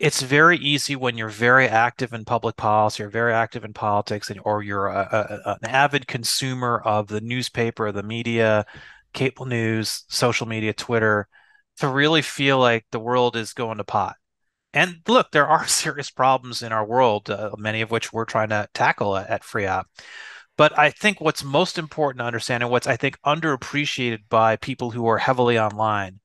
it's very easy when you're very active in public policy or very active in politics and, or you're a, a, an avid consumer of the newspaper the media cable news social media twitter to really feel like the world is going to pot. And look there are serious problems in our world uh, many of which we're trying to tackle at, at FREOPP but i think what's most important to understand and what's i think underappreciated by people who are heavily online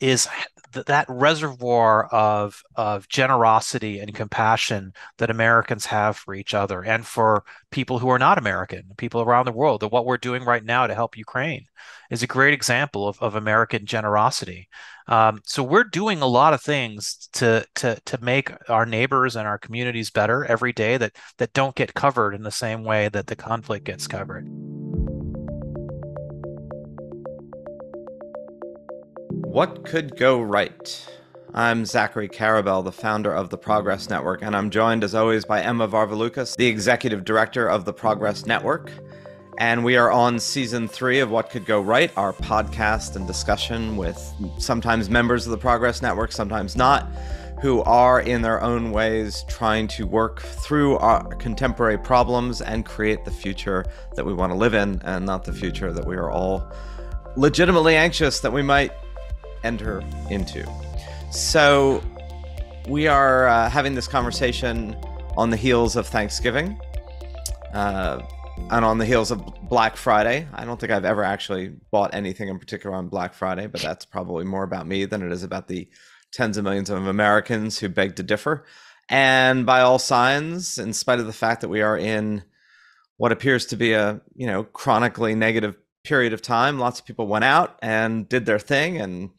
is th- that reservoir of of generosity and compassion that Americans have for each other and for people who are not American, people around the world. That what we're doing right now to help Ukraine is a great example of, of American generosity. Um, so we're doing a lot of things to to to make our neighbors and our communities better every day that that don't get covered in the same way that the conflict gets covered. What could go right? I'm Zachary Karabell, the founder of the Progress Network, and I'm joined as always by Emma Varvaloucas, the executive director of the Progress Network. And we are on season three of What Could Go Right, our podcast and discussion with sometimes members of the Progress Network, sometimes not, who are in their own ways trying to work through our contemporary problems and create the future that we want to live in, and not the future that we are all legitimately anxious that we might enter into. So, we are uh, having this conversation on the heels of Thanksgiving uh, and on the heels of Black Friday. I don't think I've ever actually bought anything in particular on Black Friday, but that's probably more about me than it is about the tens of millions of Americans who beg to differ. And by all signs, in spite of the fact that we are in what appears to be a you know chronically negative period of time. Lots of people went out and did their thing and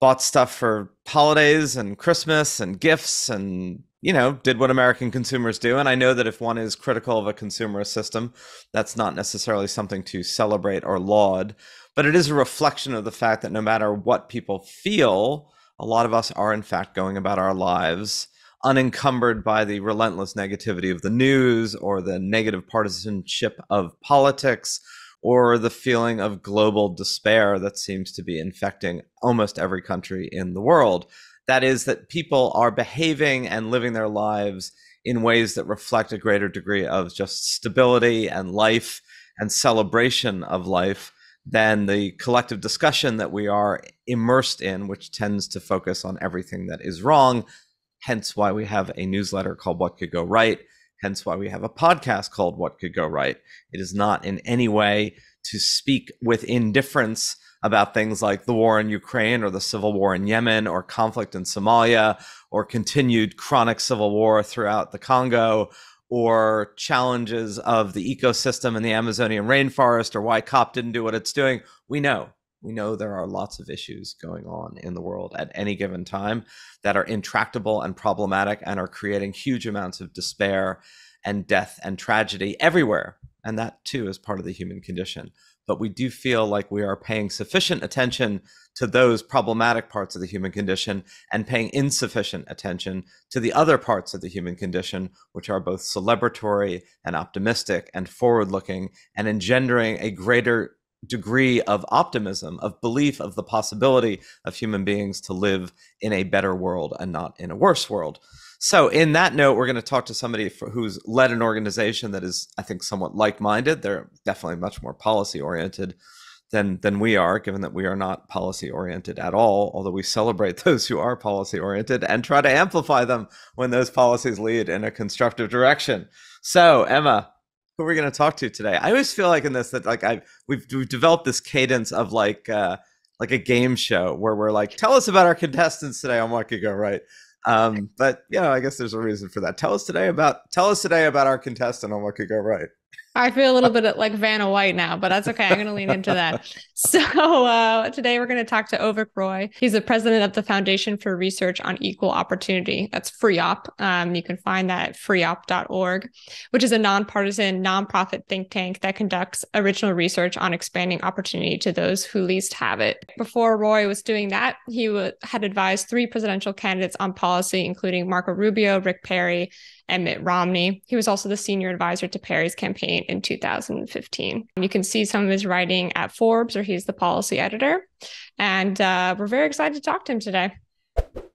bought stuff for holidays and Christmas and gifts and you know did what American consumers do. And I know that if one is critical of a consumerist system, that's not necessarily something to celebrate or laud, but it is a reflection of the fact that no matter what people feel, a lot of us are in fact going about our lives unencumbered by the relentless negativity of the news or the negative partisanship of politics or the feeling of global despair that seems to be infecting almost every country in the world. That is, that people are behaving and living their lives in ways that reflect a greater degree of just stability and life and celebration of life than the collective discussion that we are immersed in, which tends to focus on everything that is wrong. Hence, why we have a newsletter called What Could Go Right hence why we have a podcast called What Could Go Right. It is not in any way to speak with indifference about things like the war in Ukraine or the civil war in Yemen or conflict in Somalia or continued chronic civil war throughout the Congo or challenges of the ecosystem in the Amazonian rainforest or why COP didn't do what it's doing. We know we know there are lots of issues going on in the world at any given time that are intractable and problematic and are creating huge amounts of despair and death and tragedy everywhere. And that too is part of the human condition. But we do feel like we are paying sufficient attention to those problematic parts of the human condition and paying insufficient attention to the other parts of the human condition, which are both celebratory and optimistic and forward looking and engendering a greater degree of optimism, of belief of the possibility of human beings to live in a better world and not in a worse world. So, in that note, we're going to talk to somebody who's led an organization that is, I think, somewhat like-minded. They're definitely much more policy-oriented than than we are, given that we are not policy-oriented at all. Although we celebrate those who are policy-oriented and try to amplify them when those policies lead in a constructive direction. So, Emma, who we're going to talk to today. I always feel like in this that like I we've, we've developed this cadence of like uh like a game show where we're like tell us about our contestants today on what could go right. Um but you know, I guess there's a reason for that. Tell us today about tell us today about our contestant on what could go right. I feel a little bit like Vanna White now, but that's okay. I'm going to lean into that. So uh, today we're going to talk to Avik Roy. He's the president of the Foundation for Research on Equal Opportunity. That's FREOPP. Um, you can find that at freopp.org, which is a nonpartisan, nonprofit think tank that conducts original research on expanding opportunity to those who least have it. Before Roy was doing that, he w- had advised three presidential candidates on policy, including Marco Rubio, Rick Perry, and Mitt Romney. He was also the senior advisor to Perry's campaign in 2015. You can see some of his writing at Forbes, where he's the policy editor. And uh, we're very excited to talk to him today.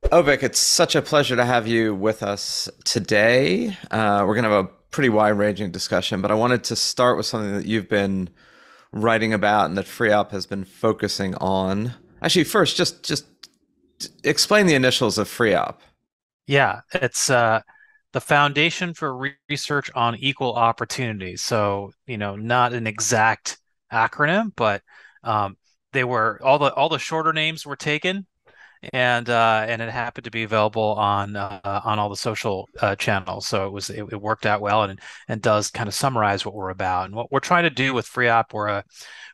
Avik, it's such a pleasure to have you with us today. Uh, we're going to have a pretty wide ranging discussion, but I wanted to start with something that you've been writing about and that FREOPP has been focusing on. Actually, first, just just explain the initials of FREOPP. Yeah, it's uh, the Foundation for Research on Equal Opportunities. So, you know, not an exact acronym, but um, they were all the all the shorter names were taken and uh, and it happened to be available on uh, on all the social uh, channels. So it was it, it, worked out well and and does kind of summarize what we're about and what we're trying to do with FREOPP. We're a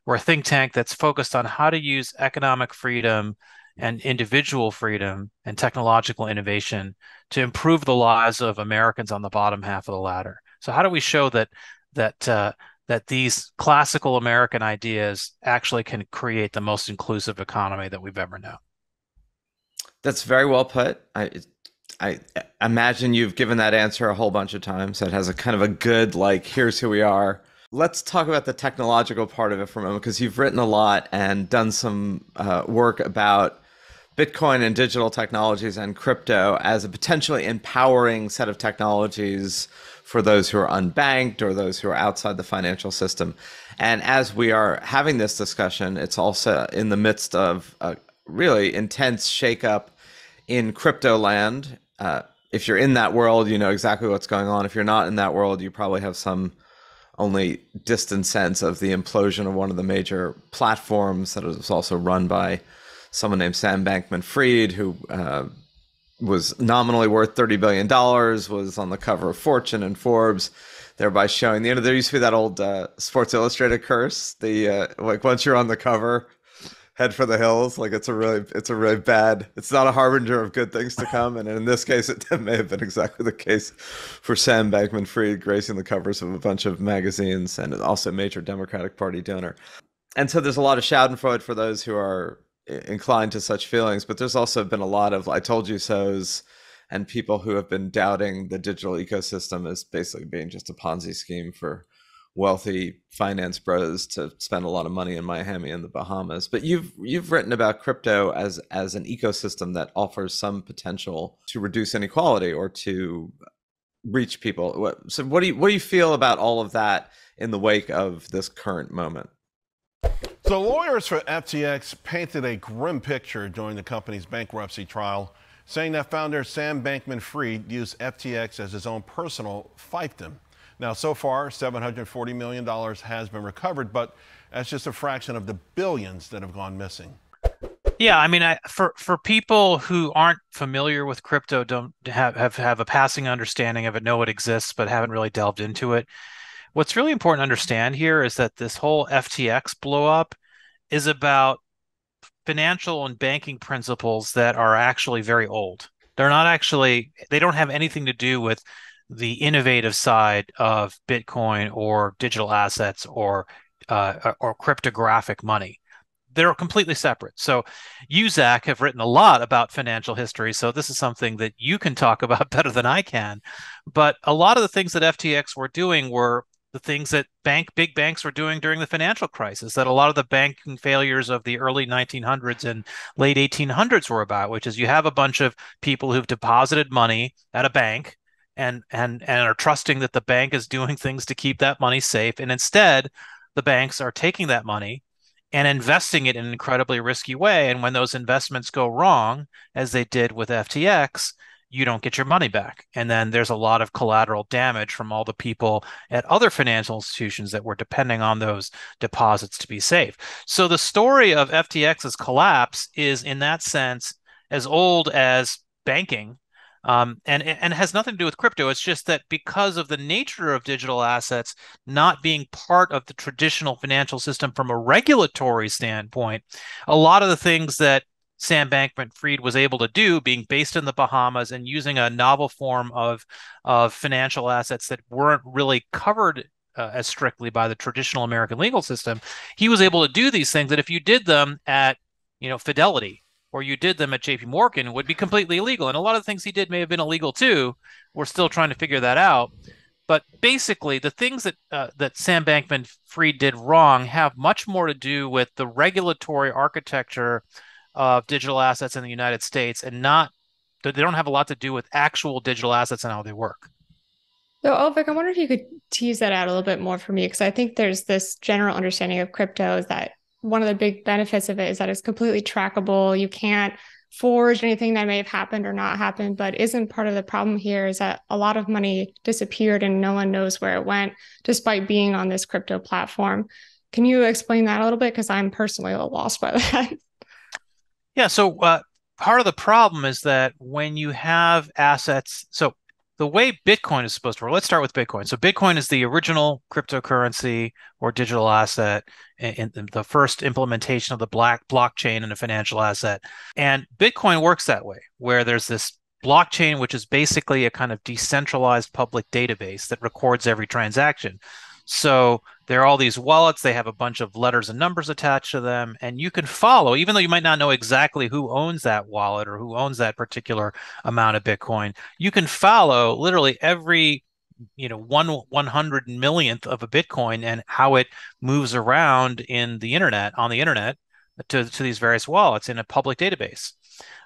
we're a think tank that's focused on how to use economic freedom and individual freedom and technological innovation to improve the lives of Americans on the bottom half of the ladder. So how do we show that that uh, that these classical American ideas actually can create the most inclusive economy that we've ever known? That's very well put. I I imagine you've given that answer a whole bunch of times. It has a kind of a good like here's who we are. Let's talk about the technological part of it for a moment because you've written a lot and done some uh, work about Bitcoin and digital technologies and crypto as a potentially empowering set of technologies for those who are unbanked or those who are outside the financial system. And as we are having this discussion, it's also in the midst of a, really intense shakeup in crypto land. Uh, if you're in that world, you know exactly what's going on. If you're not in that world, you probably have some only distant sense of the implosion of one of the major platforms that is also run by someone named Sam Bankman Fried, who uh, was nominally worth $30 billion, was on the cover of Fortune and Forbes, thereby showing, the you know, there used to be that old uh, Sports Illustrated curse. The, uh, like, once you're on the cover, head for the hills. Like it's a really, it's a really bad. It's not a harbinger of good things to come. And in this case, it may have been exactly the case for Sam Bankman-Fried, gracing the covers of a bunch of magazines, and also major Democratic Party donor. And so there's a lot of Schadenfreude for those who are inclined to such feelings. But there's also been a lot of "I told you so's." And people who have been doubting the digital ecosystem as basically being just a Ponzi scheme for wealthy finance bros to spend a lot of money in Miami and the Bahamas. But you've you've written about crypto as as an ecosystem that offers some potential to reduce inequality or to reach people. So what do you what do you feel about all of that in the wake of this current moment? So lawyers for FTX painted a grim picture during the company's bankruptcy trial, saying that founder Sam Bankman-Fried used FTX as his own personal fiefdom. Now, so far, $740 million has been recovered, but that's just a fraction of the billions that have gone missing. Yeah, I mean, I, for for people who aren't familiar with crypto, don't have, have have a passing understanding of it, know it exists, but haven't really delved into it. What's really important to understand here is that this whole FTX blow up is about financial and banking principles that are actually very old. They're not actually they don't have anything to do with the innovative side of Bitcoin or digital assets or uh, or cryptographic money. They're completely separate. So, you, Zach, have written a lot about financial history. So, this is something that you can talk about better than I can. But a lot of the things that FTX were doing were the things that bank big banks were doing during the financial crisis that a lot of the banking failures of the early 1900s and late 1800s were about which is you have a bunch of people who've deposited money at a bank and and and are trusting that the bank is doing things to keep that money safe. And instead the banks are taking that money and investing it in an incredibly risky way. And when those investments go wrong as they did with FTX you don't get your money back and then there's a lot of collateral damage from all the people at other financial institutions that were depending on those deposits to be safe so the story of FTX's collapse is in that sense as old as banking um, and and has nothing to do with crypto. It's just that because of the nature of digital assets not being part of the traditional financial system from a regulatory standpoint, a lot of the things that Sam Bankman-Fried was able to do, being based in the Bahamas and using a novel form of of financial assets that weren't really covered uh, as strictly by the traditional American legal system, he was able to do these things that if you did them at you know Fidelity or you did them at JP Morgan would be completely illegal. And a lot of the things he did may have been illegal too. We're still trying to figure that out. But basically, the things that uh, that Sam Bankman Fried did wrong have much more to do with the regulatory architecture of digital assets in the United States and not they don't have a lot to do with actual digital assets and how they work. So, Avik, I wonder if you could tease that out a little bit more for me, because I think there's this general understanding of crypto is that one of the big benefits of it is that it's completely trackable. You can't forge anything that may have happened or not happened, but isn't part of the problem here is that a lot of money disappeared and no one knows where it went, despite being on this crypto platform. Can you explain that a little bit? Because I'm personally a little lost by that. Yeah. So uh, part of the problem is that when you have assets, so the way Bitcoin is supposed to work, let's start with Bitcoin. So Bitcoin is the original cryptocurrency or digital asset in, in the first implementation of the black blockchain and a financial asset. And Bitcoin works that way, where there's this blockchain, which is basically a kind of decentralized public database that records every transaction. So there are all these wallets, they have a bunch of letters and numbers attached to them, and you can follow, even though you might not know exactly who owns that wallet or who owns that particular amount of Bitcoin, you can follow literally every you know one one hundred millionth of a Bitcoin and how it moves around in the internet on the internet to, to these various wallets in a public database.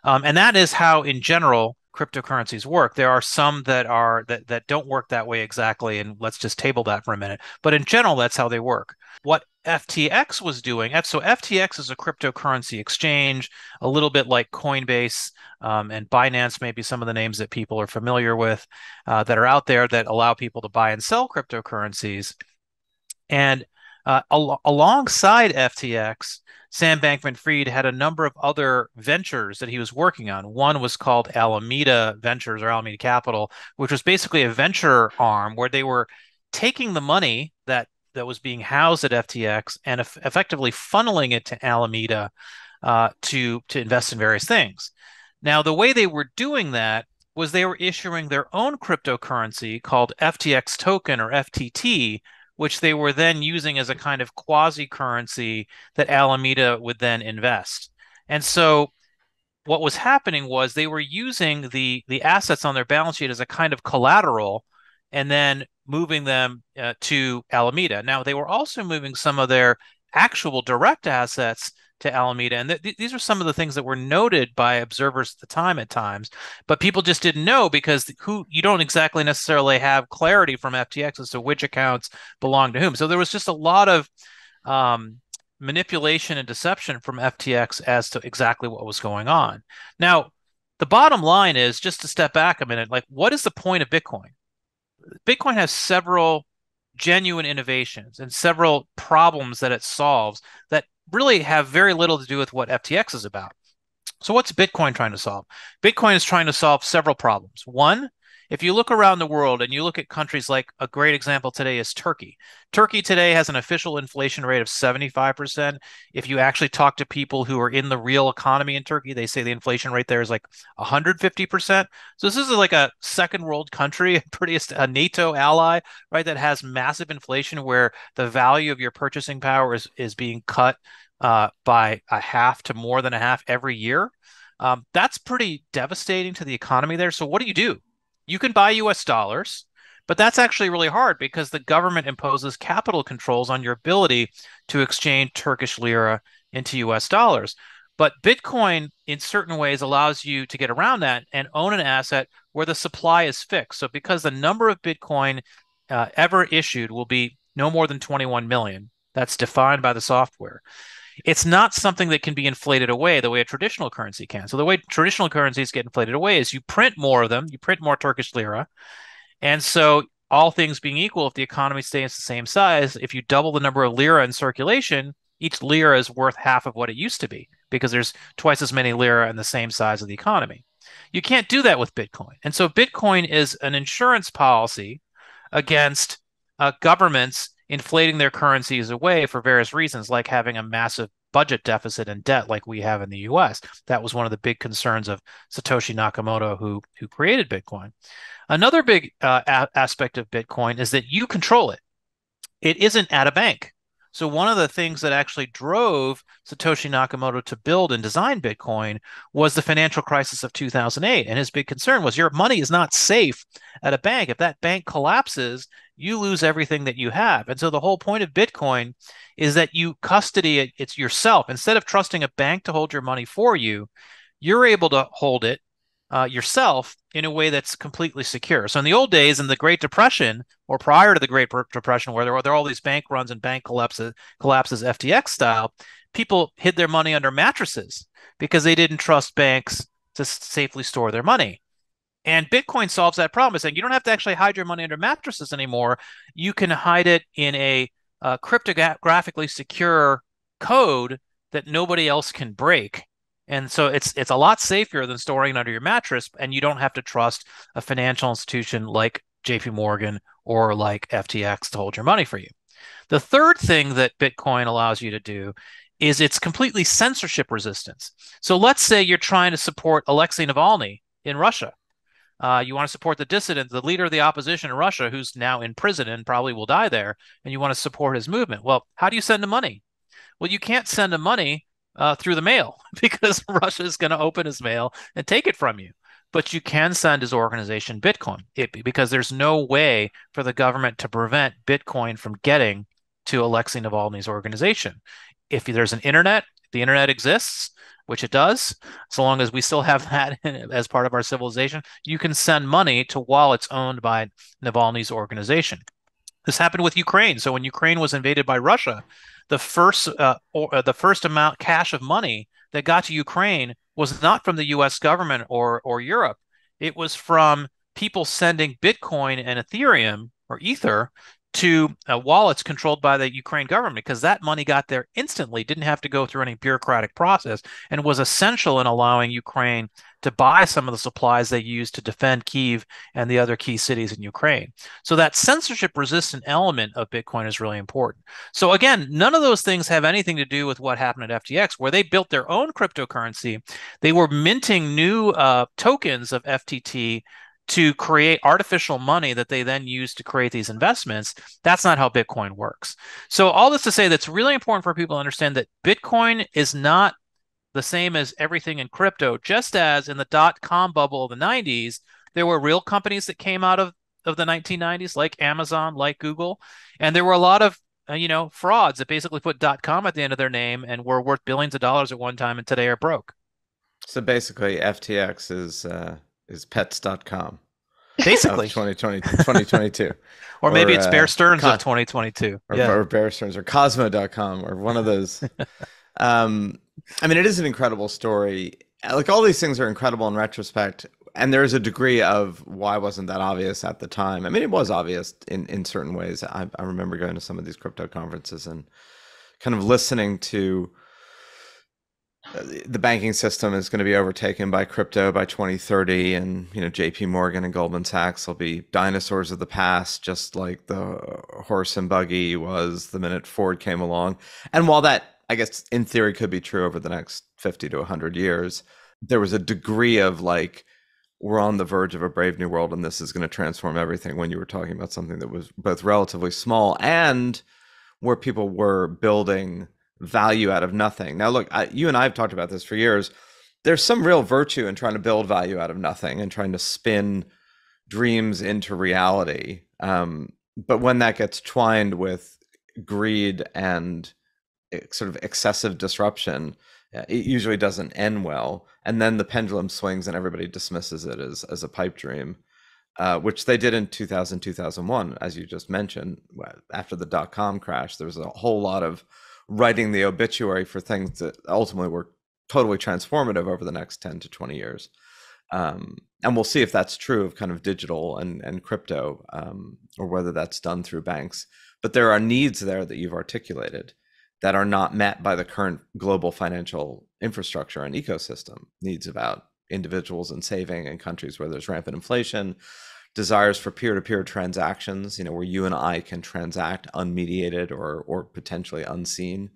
Um, and that is how, in general, cryptocurrencies work. There are some that are that that don't work that way exactly, and let's just table that for a minute. But in general, that's how they work. What FTX was doing, so FTX is a cryptocurrency exchange, a little bit like Coinbase um, and Binance, maybe some of the names that people are familiar with uh, that are out there that allow people to buy and sell cryptocurrencies. And uh, al- alongside FTX, Sam Bankman Fried had a number of other ventures that he was working on. One was called Alameda Ventures or Alameda Capital, which was basically a venture arm where they were taking the money that that was being housed at FTX and eff- effectively funneling it to Alameda uh, to to invest in various things. Now, the way they were doing that was they were issuing their own cryptocurrency called FTX token or FTT, which they were then using as a kind of quasi currency that Alameda would then invest. And so what was happening was they were using the the assets on their balance sheet as a kind of collateral and then moving them uh, to Alameda. Now they were also moving some of their actual direct assets to Alameda. And th- these are some of the things that were noted by observers at the time at times, but people just didn't know because who you don't exactly necessarily have clarity from FTX as to which accounts belong to whom. So there was just a lot of um, manipulation and deception from FTX as to exactly what was going on. Now, the bottom line is just to step back a minute, like what is the point of Bitcoin? Bitcoin has several genuine innovations and several problems that it solves that really have very little to do with what FTX is about. So, what's Bitcoin trying to solve? Bitcoin is trying to solve several problems. One, if you look around the world and you look at countries like a great example today is Turkey. Turkey today has an official inflation rate of 75%. If you actually talk to people who are in the real economy in Turkey, they say the inflation rate there is like 150%. So this is like a second world country, pretty a NATO ally, right, that has massive inflation where the value of your purchasing power is is being cut uh, by a half to more than a half every year. Um, that's pretty devastating to the economy there. So what do you do? You can buy US dollars, but that's actually really hard because the government imposes capital controls on your ability to exchange Turkish lira into US dollars. But Bitcoin, in certain ways, allows you to get around that and own an asset where the supply is fixed. So, because the number of Bitcoin uh, ever issued will be no more than 21 million, that's defined by the software it's not something that can be inflated away the way a traditional currency can. So the way traditional currencies get inflated away is you print more of them, you print more Turkish lira. And so all things being equal, if the economy stays the same size, if you double the number of lira in circulation, each lira is worth half of what it used to be because there's twice as many lira in the same size of the economy. You can't do that with Bitcoin. And so Bitcoin is an insurance policy against uh, governments inflating their currencies away for various reasons, like having a massive budget deficit and debt like we have in the US. That was one of the big concerns of Satoshi Nakamoto, who, who created Bitcoin. Another big uh, a- aspect of Bitcoin is that you control it. It isn't at a bank. So one of the things that actually drove Satoshi Nakamoto to build and design Bitcoin was the financial crisis of 2008. And his big concern was your money is not safe at a bank. If that bank collapses, you lose everything that you have. And so the whole point of Bitcoin is that you custody it it's yourself. Instead of trusting a bank to hold your money for you, you're able to hold it uh, yourself in a way that's completely secure. So in the old days, in the Great Depression or prior to the Great Depression, where there were, there were all these bank runs and bank collapses, collapses FTX style, people hid their money under mattresses because they didn't trust banks to safely store their money. And Bitcoin solves that problem saying you don't have to actually hide your money under mattresses anymore. You can hide it in a uh, cryptographically secure code that nobody else can break. And so it's it's a lot safer than storing it under your mattress, and you don't have to trust a financial institution like JP Morgan or like FTX to hold your money for you. The third thing that Bitcoin allows you to do is it's completely censorship resistance. So let's say you're trying to support Alexei Navalny in Russia. Uh, you want to support the dissident, the leader of the opposition in Russia, who's now in prison and probably will die there, and you want to support his movement. Well, how do you send him money? Well, you can't send him money uh, through the mail because Russia is going to open his mail and take it from you. But you can send his organization Bitcoin it, because there's no way for the government to prevent Bitcoin from getting to Alexei Navalny's organization. If there's an internet, the internet exists, which it does, so long as we still have that as part of our civilization, you can send money to wallets owned by Navalny's organization. This happened with Ukraine. So when Ukraine was invaded by Russia, the first uh, or, uh, the first amount cash of money that got to Ukraine was not from the U.S. government or or Europe. It was from people sending Bitcoin and Ethereum or Ether to uh, wallets controlled by the Ukraine government because that money got there instantly, didn't have to go through any bureaucratic process, and was essential in allowing Ukraine to buy some of the supplies they used to defend Kiev and the other key cities in Ukraine. So that censorship resistant element of Bitcoin is really important. So again, none of those things have anything to do with what happened at FTX, where they built their own cryptocurrency. They were minting new uh, tokens of FTT to create artificial money that they then use to create these investments. That's not how Bitcoin works. So, all this to say that's really important for people to understand that Bitcoin is not the same as everything in crypto, just as in the dot com bubble of the 90s, there were real companies that came out of, of the 1990s, like Amazon, like Google. And there were a lot of uh, you know, frauds that basically put dot .com at the end of their name and were worth billions of dollars at one time and today are broke. So basically, FTX is uh, is pets.com. Basically, 2020, 2022. or, or, maybe it's Bear uh, Stearns of 2022. Or, yeah. or Bear Stearns or Kozmo.com or one of those. um, I mean, it is an incredible story. Like all these things are incredible in retrospect. And there's a degree of why wasn't that obvious at the time? I mean, it was obvious in, in certain ways. I, I remember going to some of these crypto conferences and kind of listening to uh, the banking system is going to be overtaken by crypto by 2030 and you know JP Morgan and Goldman Sachs will be dinosaurs of the past just like the horse and buggy was the minute Ford came along and while that I guess in theory could be true over the next 50 to 100 years there was a degree of like we're on the verge of a brave new world and this is going to transform everything when you were talking about something that was both relatively small and where people were building value out of nothing. Now, look, I, you and I have talked about this for years. There's some real virtue in trying to build value out of nothing and trying to spin dreams into reality. Um, but when that gets twined with greed and sort of excessive disruption, eh, it usually doesn't end well. And then the pendulum swings and everybody dismisses it as, as a pipe dream, uh, which they did in 2000, 2001, as you just mentioned. After the dot com crash, there was a whole lot of writing the obituary for things that ultimately were totally transformative over the next 10 to 20 years. Um, and we'll see if that's true of kind of digital and, and crypto um, or whether that's done through banks. But there are needs there that you've articulated that are not met by the current global financial infrastructure and ecosystem. Needs about individuals and saving in countries where there's rampant inflation, desires for peer-to-peer transactions, you know, where you and I can transact unmediated or or potentially unseen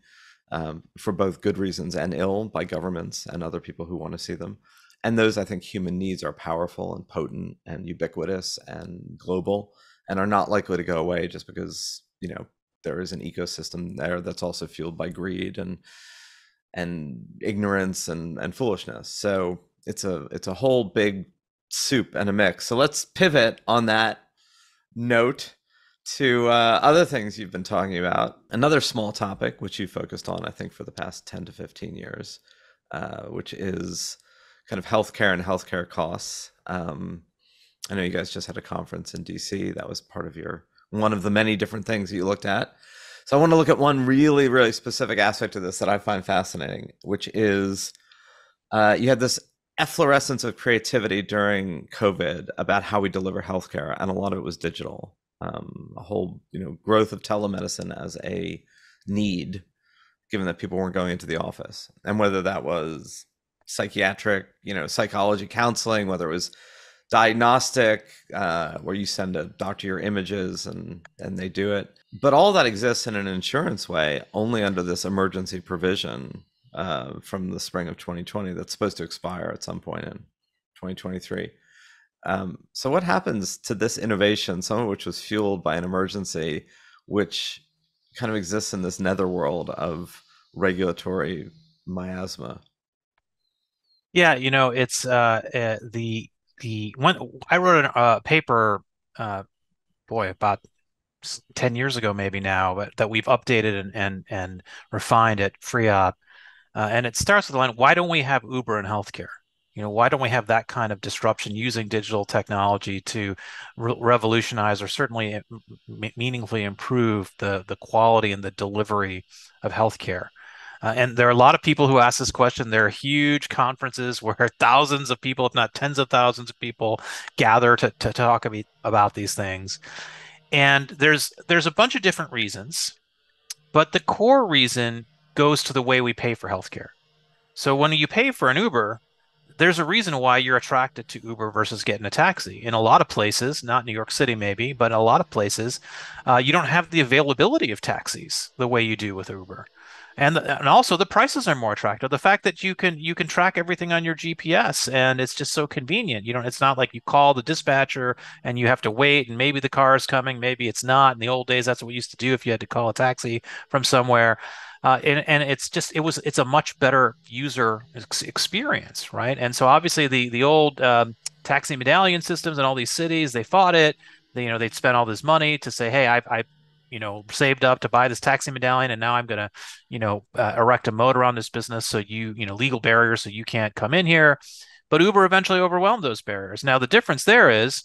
um, for both good reasons and ill by governments and other people who want to see them. And those, I think, human needs are powerful and potent and ubiquitous and global, and are not likely to go away just because you know there is an ecosystem there that's also fueled by greed and and ignorance and and foolishness. So it's a it's a whole big soup and a mix. So let's pivot on that note to uh, other things you've been talking about. Another small topic, which you focused on, I think, for the past 10 to 15 years, uh, which is kind of healthcare and healthcare costs. Um, I know you guys just had a conference in DC. That was part of your one of the many different things you looked at. So I want to look at one really, really specific aspect of this that I find fascinating, which is uh, you had this efflorescence of creativity during COVID about how we deliver healthcare, and a lot of it was digital. Um, a whole, you know, growth of telemedicine as a need, given that people weren't going into the office, and whether that was psychiatric, you know, psychology counseling, whether it was diagnostic, uh, where you send a doctor your images and and they do it. But all that exists in an insurance way only under this emergency provision uh, from the spring of 2020 that's supposed to expire at some point in 2023. Um, so, what happens to this innovation, some of which was fueled by an emergency, which kind of exists in this netherworld of regulatory miasma? Yeah, you know, it's uh, uh the the one I wrote a uh, paper, uh, boy, about 10 years ago maybe now, but that we've updated and and and refined at FREOPP uh, and it starts with the line, why don't we have Uber in healthcare? You know, why don't we have that kind of disruption using digital technology to re- revolutionize or certainly m- meaningfully improve the, the quality and the delivery of healthcare? Uh, and there are a lot of people who ask this question. There are huge conferences where thousands of people, if not tens of thousands of people, gather to, to talk about these things. And there's there's a bunch of different reasons, but the core reason goes to the way we pay for healthcare. So when you pay for an Uber, there's a reason why you're attracted to Uber versus getting a taxi. In a lot of places, not New York City maybe, but in a lot of places, uh, you don't have the availability of taxis the way you do with Uber and and also the prices are more attractive. The fact that you can you can track everything on your GPS and it's just so convenient. You know, it's not like you call the dispatcher and you have to wait and maybe the car is coming, maybe it's not. In the old days, that's what we used to do if you had to call a taxi from somewhere. Uh, and, and it's just it was it's a much better user ex- experience, right? And so obviously the the old um, taxi medallion systems in all these cities they fought it. They, you know they'd spend all this money to say, hey, I, I you know saved up to buy this taxi medallion and now i'm going to you know uh, erect a moat around this business so you you know legal barriers so you can't come in here. But uber eventually overwhelmed those barriers. Now the difference there is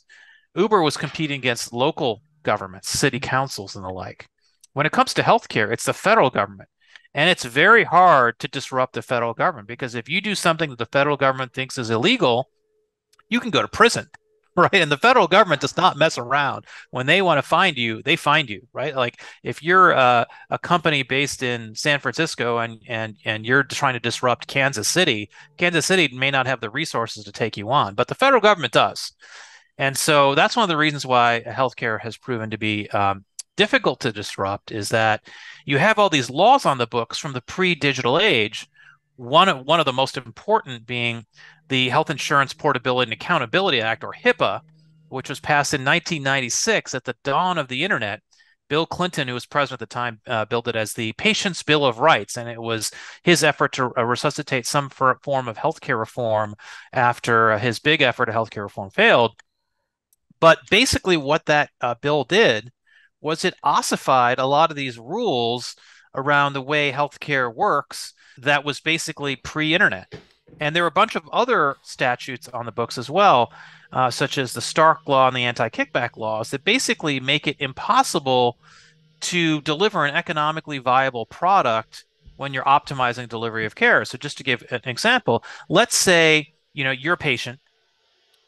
uber was competing against local governments city councils and the like. When it comes to healthcare it's the federal government and it's very hard to disrupt the federal government because if you do something that the federal government thinks is illegal you can go to prison right? And the federal government does not mess around. When they want to find you, they find you, right? Like if you're uh, a company based in San Francisco and and and you're trying to disrupt Kansas City, Kansas City may not have the resources to take you on, but the federal government does. And so that's one of the reasons why healthcare has proven to be um, difficult to disrupt is that you have all these laws on the books from the pre-digital age. One of, one of the most important being the Health Insurance Portability and Accountability Act, or HIPAA, which was passed in 1996 at the dawn of the internet. Bill Clinton, who was president at the time, uh, billed it as the Patient's Bill of Rights, and it was his effort to uh, resuscitate some form of healthcare reform after uh, his big effort at healthcare reform failed. But basically, what that uh, bill did was it ossified a lot of these rules around the way healthcare works that was basically pre-internet. And there were a bunch of other statutes on the books as well, uh, such as the Stark Law and the anti kickback laws, that basically make it impossible to deliver an economically viable product when you're optimizing delivery of care. So, just to give an example, let's say you know you're a patient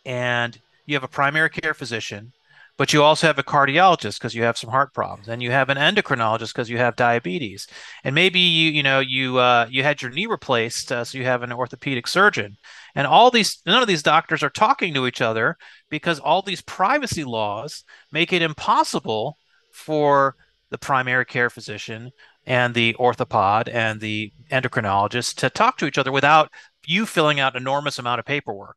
and you have a primary care physician but you also have a cardiologist because you have some heart problems and you have an endocrinologist because you have diabetes. And maybe you you know you uh, you had your knee replaced uh, so you have an orthopedic surgeon. And all these none of these doctors are talking to each other because all these privacy laws make it impossible for the primary care physician and the orthopod and the endocrinologist to talk to each other without you filling out enormous amount of paperwork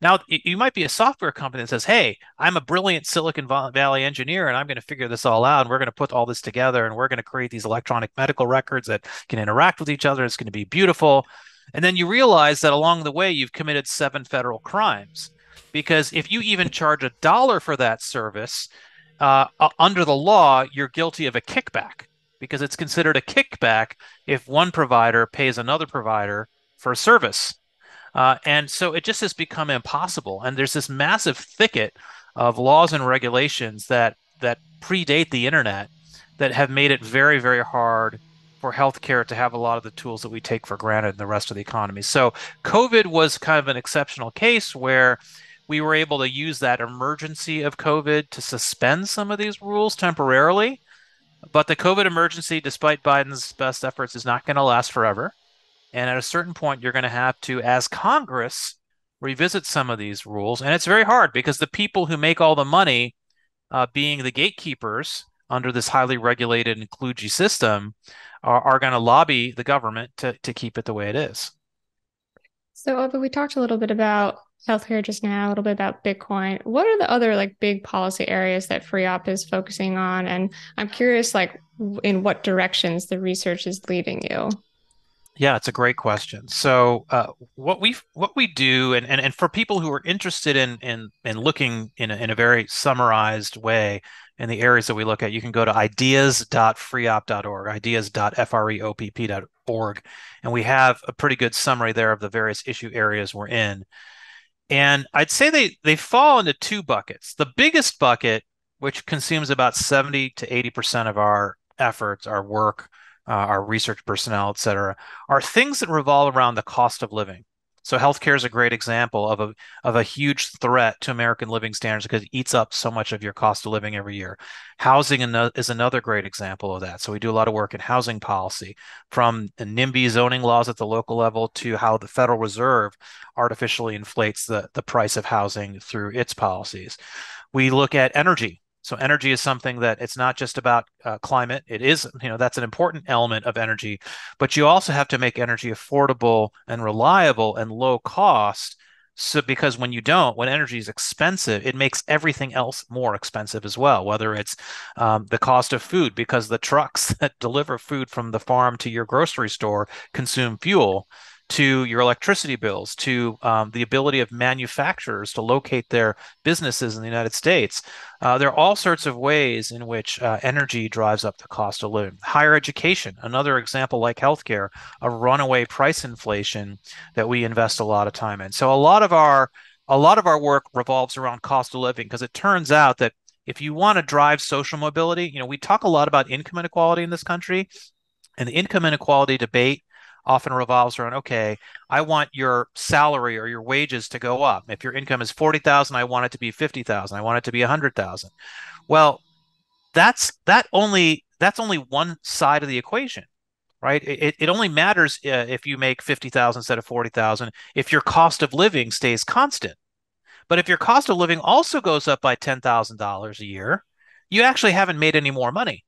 now, you might be a software company that says, Hey, I'm a brilliant Silicon Valley engineer and I'm going to figure this all out. And we're going to put all this together and we're going to create these electronic medical records that can interact with each other. It's going to be beautiful. And then you realize that along the way, you've committed seven federal crimes. Because if you even charge a dollar for that service, uh, under the law, you're guilty of a kickback because it's considered a kickback if one provider pays another provider for a service. Uh, and so it just has become impossible. And there's this massive thicket of laws and regulations that that predate the internet that have made it very, very hard for healthcare to have a lot of the tools that we take for granted in the rest of the economy. So COVID was kind of an exceptional case where we were able to use that emergency of COVID to suspend some of these rules temporarily. But the COVID emergency, despite Biden's best efforts, is not going to last forever. And at a certain point, you're going to have to, as Congress, revisit some of these rules. And it's very hard because the people who make all the money, uh, being the gatekeepers under this highly regulated and kludgy system, are, are going to lobby the government to, to keep it the way it is. So, but we talked a little bit about healthcare just now, a little bit about Bitcoin. What are the other like big policy areas that FREOPP is focusing on? And I'm curious, like, in what directions the research is leading you. Yeah, it's a great question. So uh, what we what we do, and, and and for people who are interested in in in looking in a, in a very summarized way in the areas that we look at, you can go to ideas.freopp.org, ideas.freopp.org, and we have a pretty good summary there of the various issue areas we're in. And I'd say they they fall into two buckets. The biggest bucket, which consumes about 70 to 80 percent of our efforts, our work uh, our research personnel, et cetera, are things that revolve around the cost of living. So healthcare is a great example of a of a huge threat to American living standards because it eats up so much of your cost of living every year. Housing is another great example of that. So we do a lot of work in housing policy, from NIMBY zoning laws at the local level to how the Federal Reserve artificially inflates the the price of housing through its policies. We look at energy so energy is something that it's not just about uh, climate. It is, you know, that's an important element of energy, but you also have to make energy affordable and reliable and low cost. So because when you don't, when energy is expensive, it makes everything else more expensive as well. Whether it's um, the cost of food, because the trucks that deliver food from the farm to your grocery store consume fuel to your electricity bills, to um, the ability of manufacturers to locate their businesses in the United States. Uh, there are all sorts of ways in which uh, energy drives up the cost of living. Higher education, another example like healthcare, a runaway price inflation that we invest a lot of time in. So a lot of our a lot of our work revolves around cost of living because it turns out that if you want to drive social mobility, you know, we talk a lot about income inequality in this country, and the income inequality debate often revolves around okay i want your salary or your wages to go up. If your income is 40000 i want it to be 50000 i want it to be 100000 well that's that only that's only one side of the equation right? It, it only matters uh, if you make 50000 instead of 40000 if your cost of living stays constant. But if your cost of living also goes up by $10000 a year you actually haven't made any more money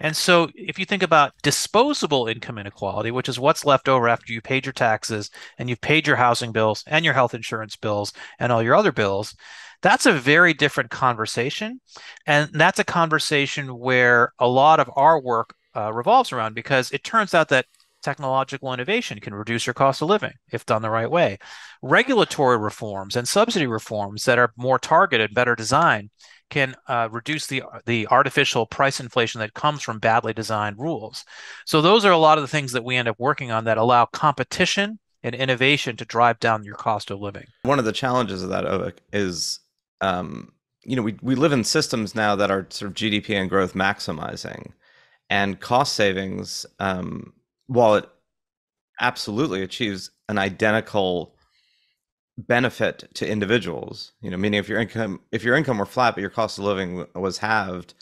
and so, if you think about disposable income inequality, which is what's left over after you paid your taxes and you've paid your housing bills and your health insurance bills and all your other bills, that's a very different conversation. And that's a conversation where a lot of our work uh, revolves around because it turns out that technological innovation can reduce your cost of living if done the right way. Regulatory reforms and subsidy reforms that are more targeted, better designed, can uh, reduce the the artificial price inflation that comes from badly designed rules. So those are a lot of the things that we end up working on that allow competition and innovation to drive down your cost of living. One of the challenges of that is, um, you know, we we live in systems now that are sort of GDP and growth maximizing, and cost savings, um, while it absolutely achieves an identical benefit to individuals you know meaning if your income if your income were flat but your cost of living was halved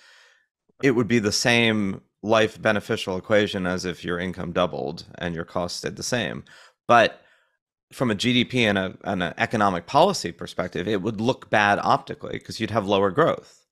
it would be the same life beneficial equation as if your income doubled and your cost stayed the same. But from a gdp and, a, and an economic policy perspective it would look bad optically because you'd have lower growth.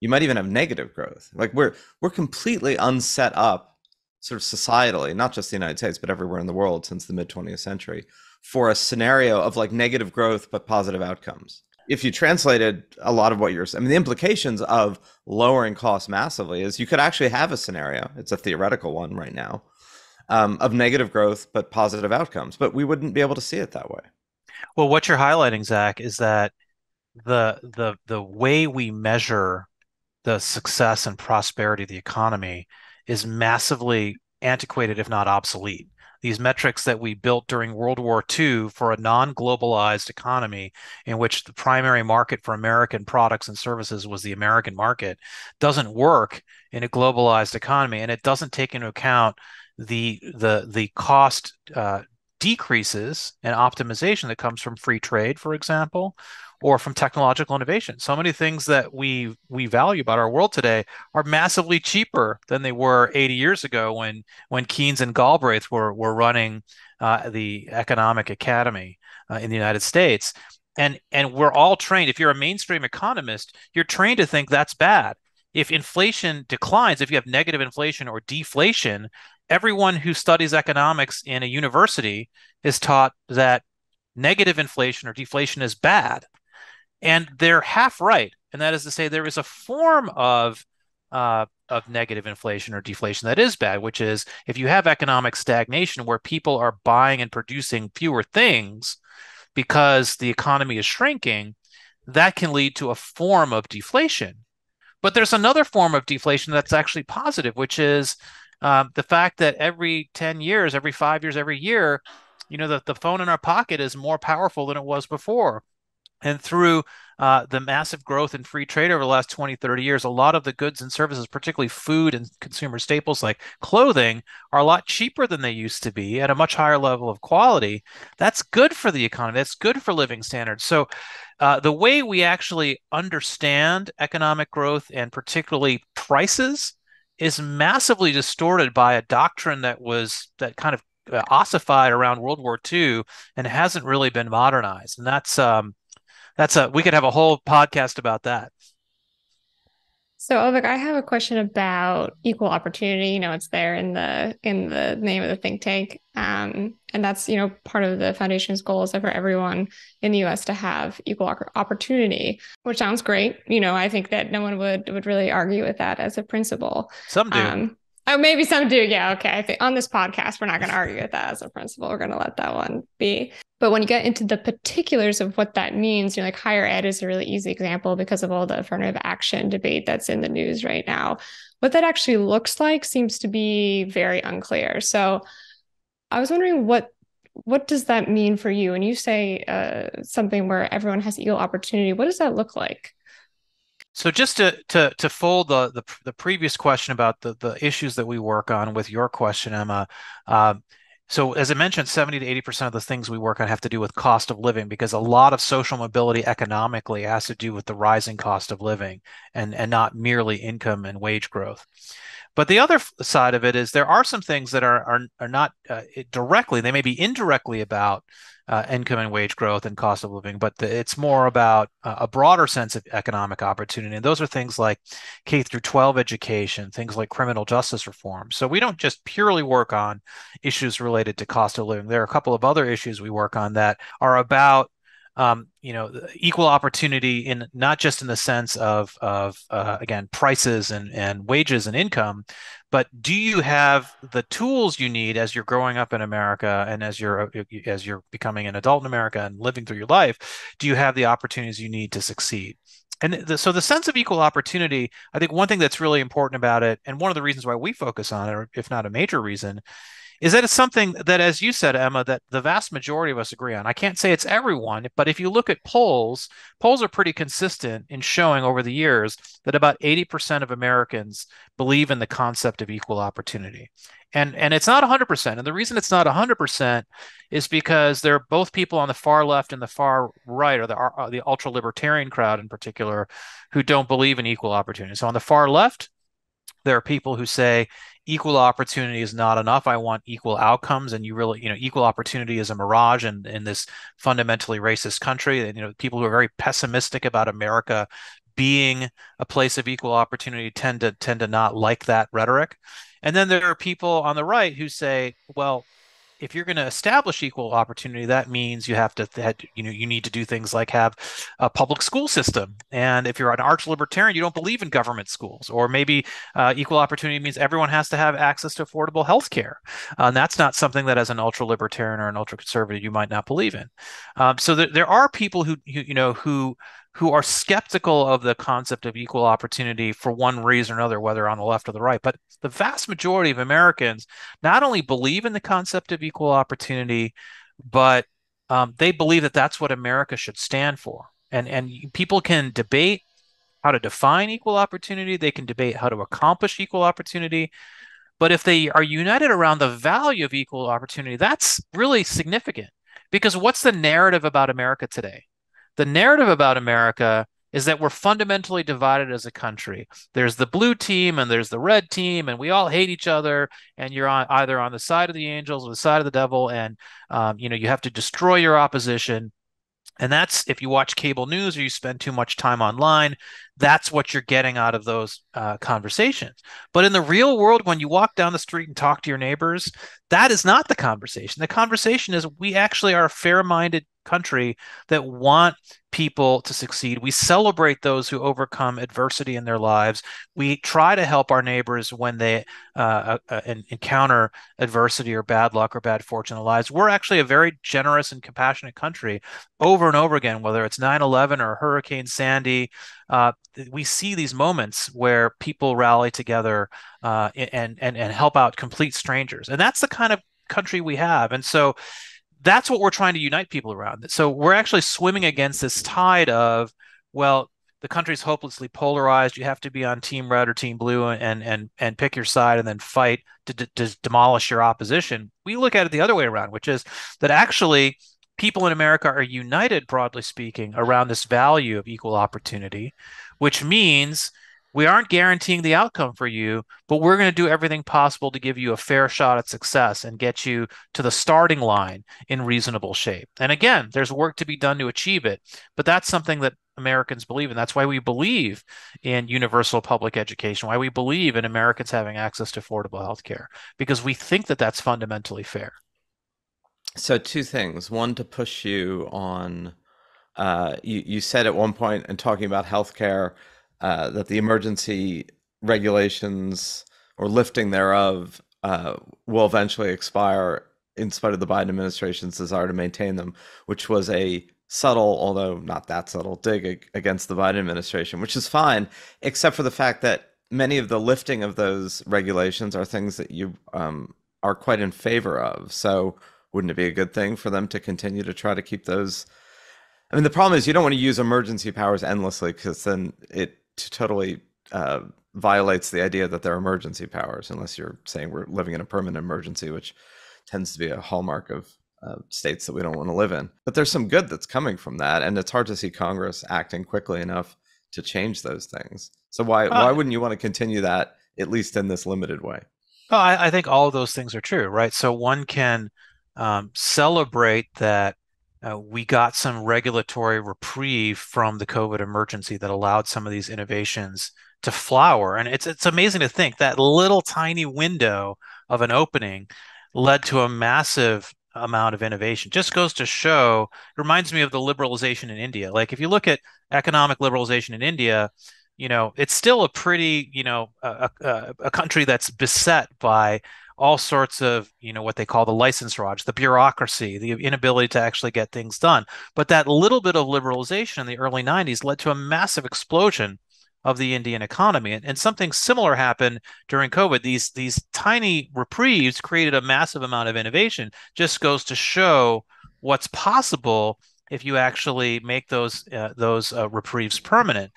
You might even have negative growth. Like we're we're completely unset up sort of societally not just the united states but everywhere in the world since the mid 20th century for a scenario of like negative growth but positive outcomes. If you translated a lot of what you're, I mean, the implications of lowering costs massively is you could actually have a scenario. It's a theoretical one right now um, of negative growth but positive outcomes, but we wouldn't be able to see it that way. Well, what you're highlighting, Zach, is that the the the way we measure the success and prosperity of the economy is massively antiquated, if not obsolete. These metrics that we built during World War II for a non globalized economy, in which the primary market for American products and services was the American market, doesn't work in a globalized economy. And it doesn't take into account the, the, the cost uh, decreases and optimization that comes from free trade, for example, or from technological innovation. So many things that we we value about our world today are massively cheaper than they were 80 years ago when when Keynes and Galbraith were were running uh, the Economic Academy uh, in the United States. And and we're all trained. If you're a mainstream economist, you're trained to think that's bad. If inflation declines, if you have negative inflation or deflation, everyone who studies economics in a university is taught that negative inflation or deflation is bad and they're half right, and that is to say there is a form of uh, of negative inflation or deflation that is bad, which is if you have economic stagnation where people are buying and producing fewer things because the economy is shrinking, that can lead to a form of deflation. But there's another form of deflation that's actually positive, which is um, the fact that every 10 years, every five years, every year, you know, that the phone in our pocket is more powerful than it was before. And through uh, the massive growth in free trade over the last 20, 30 years, a lot of the goods and services, particularly food and consumer staples like clothing, are a lot cheaper than they used to be at a much higher level of quality. That's good for the economy. That's good for living standards. So, uh, the way we actually understand economic growth and particularly prices is massively distorted by a doctrine that was that kind of uh, ossified around World War II and hasn't really been modernized. And that's um, that's a we could have a whole podcast about that. So, Avik, I have a question about equal opportunity. You know, it's there in the in the name of the think tank, um, and that's you know part of the foundation's goals for everyone in the U.S. to have equal opportunity, which sounds great. You know, I think that no one would would really argue with that as a principle. Some do. Um, Oh, maybe some do. Yeah. Okay. I think on this podcast, we're not going to argue with that as a principle. We're going to let that one be. But when you get into the particulars of what that means, you know, like higher ed is a really easy example because of all the affirmative action debate that's in the news right now. What that actually looks like seems to be very unclear. So I was wondering what what does that mean for you? When you say uh, something where everyone has equal opportunity, what does that look like? So just to to to fold the the, the previous question about the the issues that we work on with your question, Emma. Uh, so as I mentioned, 70 to 80% of the things we work on have to do with cost of living because a lot of social mobility economically has to do with the rising cost of living and, and not merely income and wage growth. But the other side of it is there are some things that are are, are not uh, directly, they may be indirectly about uh, income and wage growth and cost of living, but the, it's more about uh, a broader sense of economic opportunity. And those are things like K through 12 education, things like criminal justice reform. So we don't just purely work on issues related to cost of living. There are a couple of other issues we work on that are about um, you know, equal opportunity in not just in the sense of of uh, again prices and and wages and income, but do you have the tools you need as you're growing up in America and as you're as you're becoming an adult in America and living through your life? Do you have the opportunities you need to succeed? And the, so the sense of equal opportunity, I think one thing that's really important about it, and one of the reasons why we focus on it, if not a major reason, is that it's something that, as you said, Emma, that the vast majority of us agree on. I can't say it's everyone, but if you look at polls, polls are pretty consistent in showing over the years that about 80% of Americans believe in the concept of equal opportunity. And, and it's not 100%. And the reason it's not 100% is because there are both people on the far left and the far right, or the, uh, the ultra libertarian crowd in particular, who don't believe in equal opportunity. So on the far left, there are people who say equal opportunity is not enough. I want equal outcomes. And you really, you know, equal opportunity is a mirage in, in this fundamentally racist country. And, you know, people who are very pessimistic about America being a place of equal opportunity tend to tend to not like that rhetoric. And then there are people on the right who say, well, if you're going to establish equal opportunity, that means you have to, that you know, you need to do things like have a public school system. And if you're an arch libertarian, you don't believe in government schools. Or maybe uh, equal opportunity means everyone has to have access to affordable health care. Uh, and that's not something that, as an ultra libertarian or an ultra conservative, you might not believe in. Um, so th- there are people who, who, you know, who who are skeptical of the concept of equal opportunity for one reason or another, whether on the left or the right. But the vast majority of Americans not only believe in the concept of equal opportunity, but um, they believe that that's what America should stand for. And and people can debate how to define equal opportunity. They can debate how to accomplish equal opportunity. But if they are united around the value of equal opportunity, that's really significant. Because what's the narrative about America today? The narrative about America is that we're fundamentally divided as a country. There's the blue team and there's the red team, and we all hate each other. And you're on either on the side of the angels or the side of the devil, and um, you know you have to destroy your opposition. And that's if you watch cable news or you spend too much time online, that's what you're getting out of those uh, conversations. But in the real world, when you walk down the street and talk to your neighbors, that is not the conversation. The conversation is we actually are a fair minded country that want people to succeed. We celebrate those who overcome adversity in their lives. We try to help our neighbors when they uh, uh, uh encounter adversity or bad luck or bad fortune in their lives. We're actually a very generous and compassionate country over and over again, whether it's 9 11 or Hurricane Sandy. Uh, we see these moments where people rally together uh, and, and, and help out complete strangers. And that's the kind of country we have. And so, that's what we're trying to unite people around. So we're actually swimming against this tide of, well, the country's hopelessly polarized. You have to be on team red or team blue and and and pick your side and then fight to, to, to demolish your opposition. We look at it the other way around, which is that actually people in America are united, broadly speaking, around this value of equal opportunity, which means we aren't guaranteeing the outcome for you, but we're going to do everything possible to give you a fair shot at success and get you to the starting line in reasonable shape. And again, there's work to be done to achieve it, but that's something that Americans believe in. That's why we believe in universal public education, why we believe in Americans having access to affordable health care, because we think that that's fundamentally fair. So, two things. One, to push you on, uh, you, you said at one point in talking about healthcare uh, that the emergency regulations or lifting thereof uh, will eventually expire in spite of the Biden administration's desire to maintain them, which was a subtle, although not that subtle, dig against the Biden administration, which is fine, except for the fact that many of the lifting of those regulations are things that you um, are quite in favor of. So, wouldn't it be a good thing for them to continue to try to keep those? I mean, the problem is you don't want to use emergency powers endlessly because then it totally uh, violates the idea that they're emergency powers, unless you're saying we're living in a permanent emergency, which tends to be a hallmark of uh, states that we don't want to live in. But there's some good that's coming from that, and it's hard to see Congress acting quickly enough to change those things. So why uh, why wouldn't you want to continue that at least in this limited way? Oh, I, I think all of those things are true, right? So one can um, celebrate that uh, we got some regulatory reprieve from the COVID emergency that allowed some of these innovations to flower. And it's it's amazing to think that little tiny window of an opening led to a massive amount of innovation. Just goes to show, it reminds me of the liberalization in India. Like if you look at economic liberalization in India, you know, it's still a pretty, you know, a, a, a country that's beset by all sorts of, you know, what they call the license raj, the bureaucracy, the inability to actually get things done. But that little bit of liberalization in the early 90s led to a massive explosion of the Indian economy. And, and something similar happened during COVID. These these tiny reprieves created a massive amount of innovation. Just goes to show what's possible if you actually make those uh, those uh, reprieves permanent.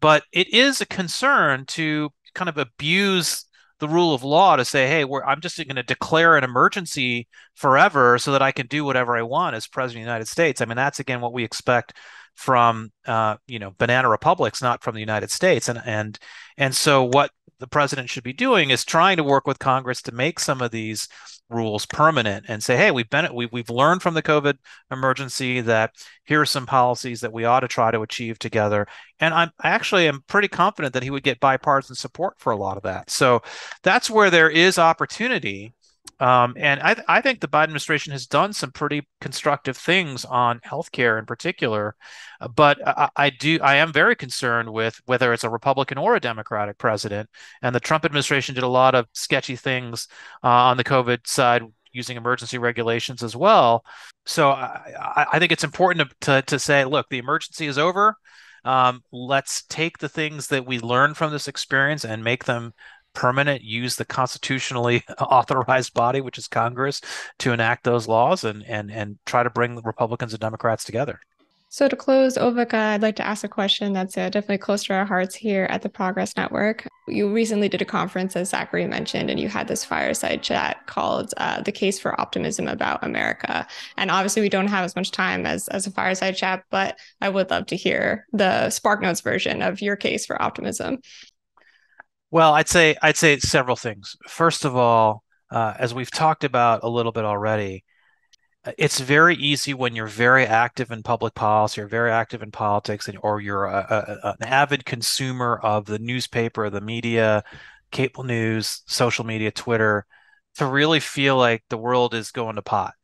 But it is a concern to kind of abuse the rule of law to say, hey, I'm just going to declare an emergency forever so that I can do whatever I want as president of the United States. I mean, that's again what we expect from uh, you know banana republics, not from the United States. And and and so what the president should be doing is trying to work with Congress to make some of these rules permanent and say, hey, we've been we, we've learned from the COVID emergency that here are some policies that we ought to try to achieve together. And I'm I actually am pretty confident that he would get bipartisan support for a lot of that. So that's where there is opportunity um, and I, I think the Biden administration has done some pretty constructive things on healthcare in particular, uh, but I, I, do I am very concerned with whether it's a Republican or a Democratic president. And the Trump administration did a lot of sketchy things uh, on the COVID side using emergency regulations as well. So I, I think it's important to, to, to say, look, the emergency is over. Um, let's take the things that we learned from this experience and make them permanent. Use the constitutionally authorized body, which is Congress, to enact those laws and and and try to bring the Republicans and Democrats together. So to close, Avik, I'd like to ask a question that's uh, definitely close to our hearts here at the Progress Network. You recently did a conference, as Zachary mentioned, and you had this fireside chat called uh, "The Case for Optimism About America." And obviously, we don't have as much time as as a fireside chat, but I would love to hear the Spark Notes version of your case for optimism. Well, I'd say I'd say several things. First of all, uh, as we've talked about a little bit already, it's very easy when you're very active in public policy or very active in politics and, or you're a, a, an avid consumer of the newspaper the media cable news social media twitter to really feel like the world is going to pot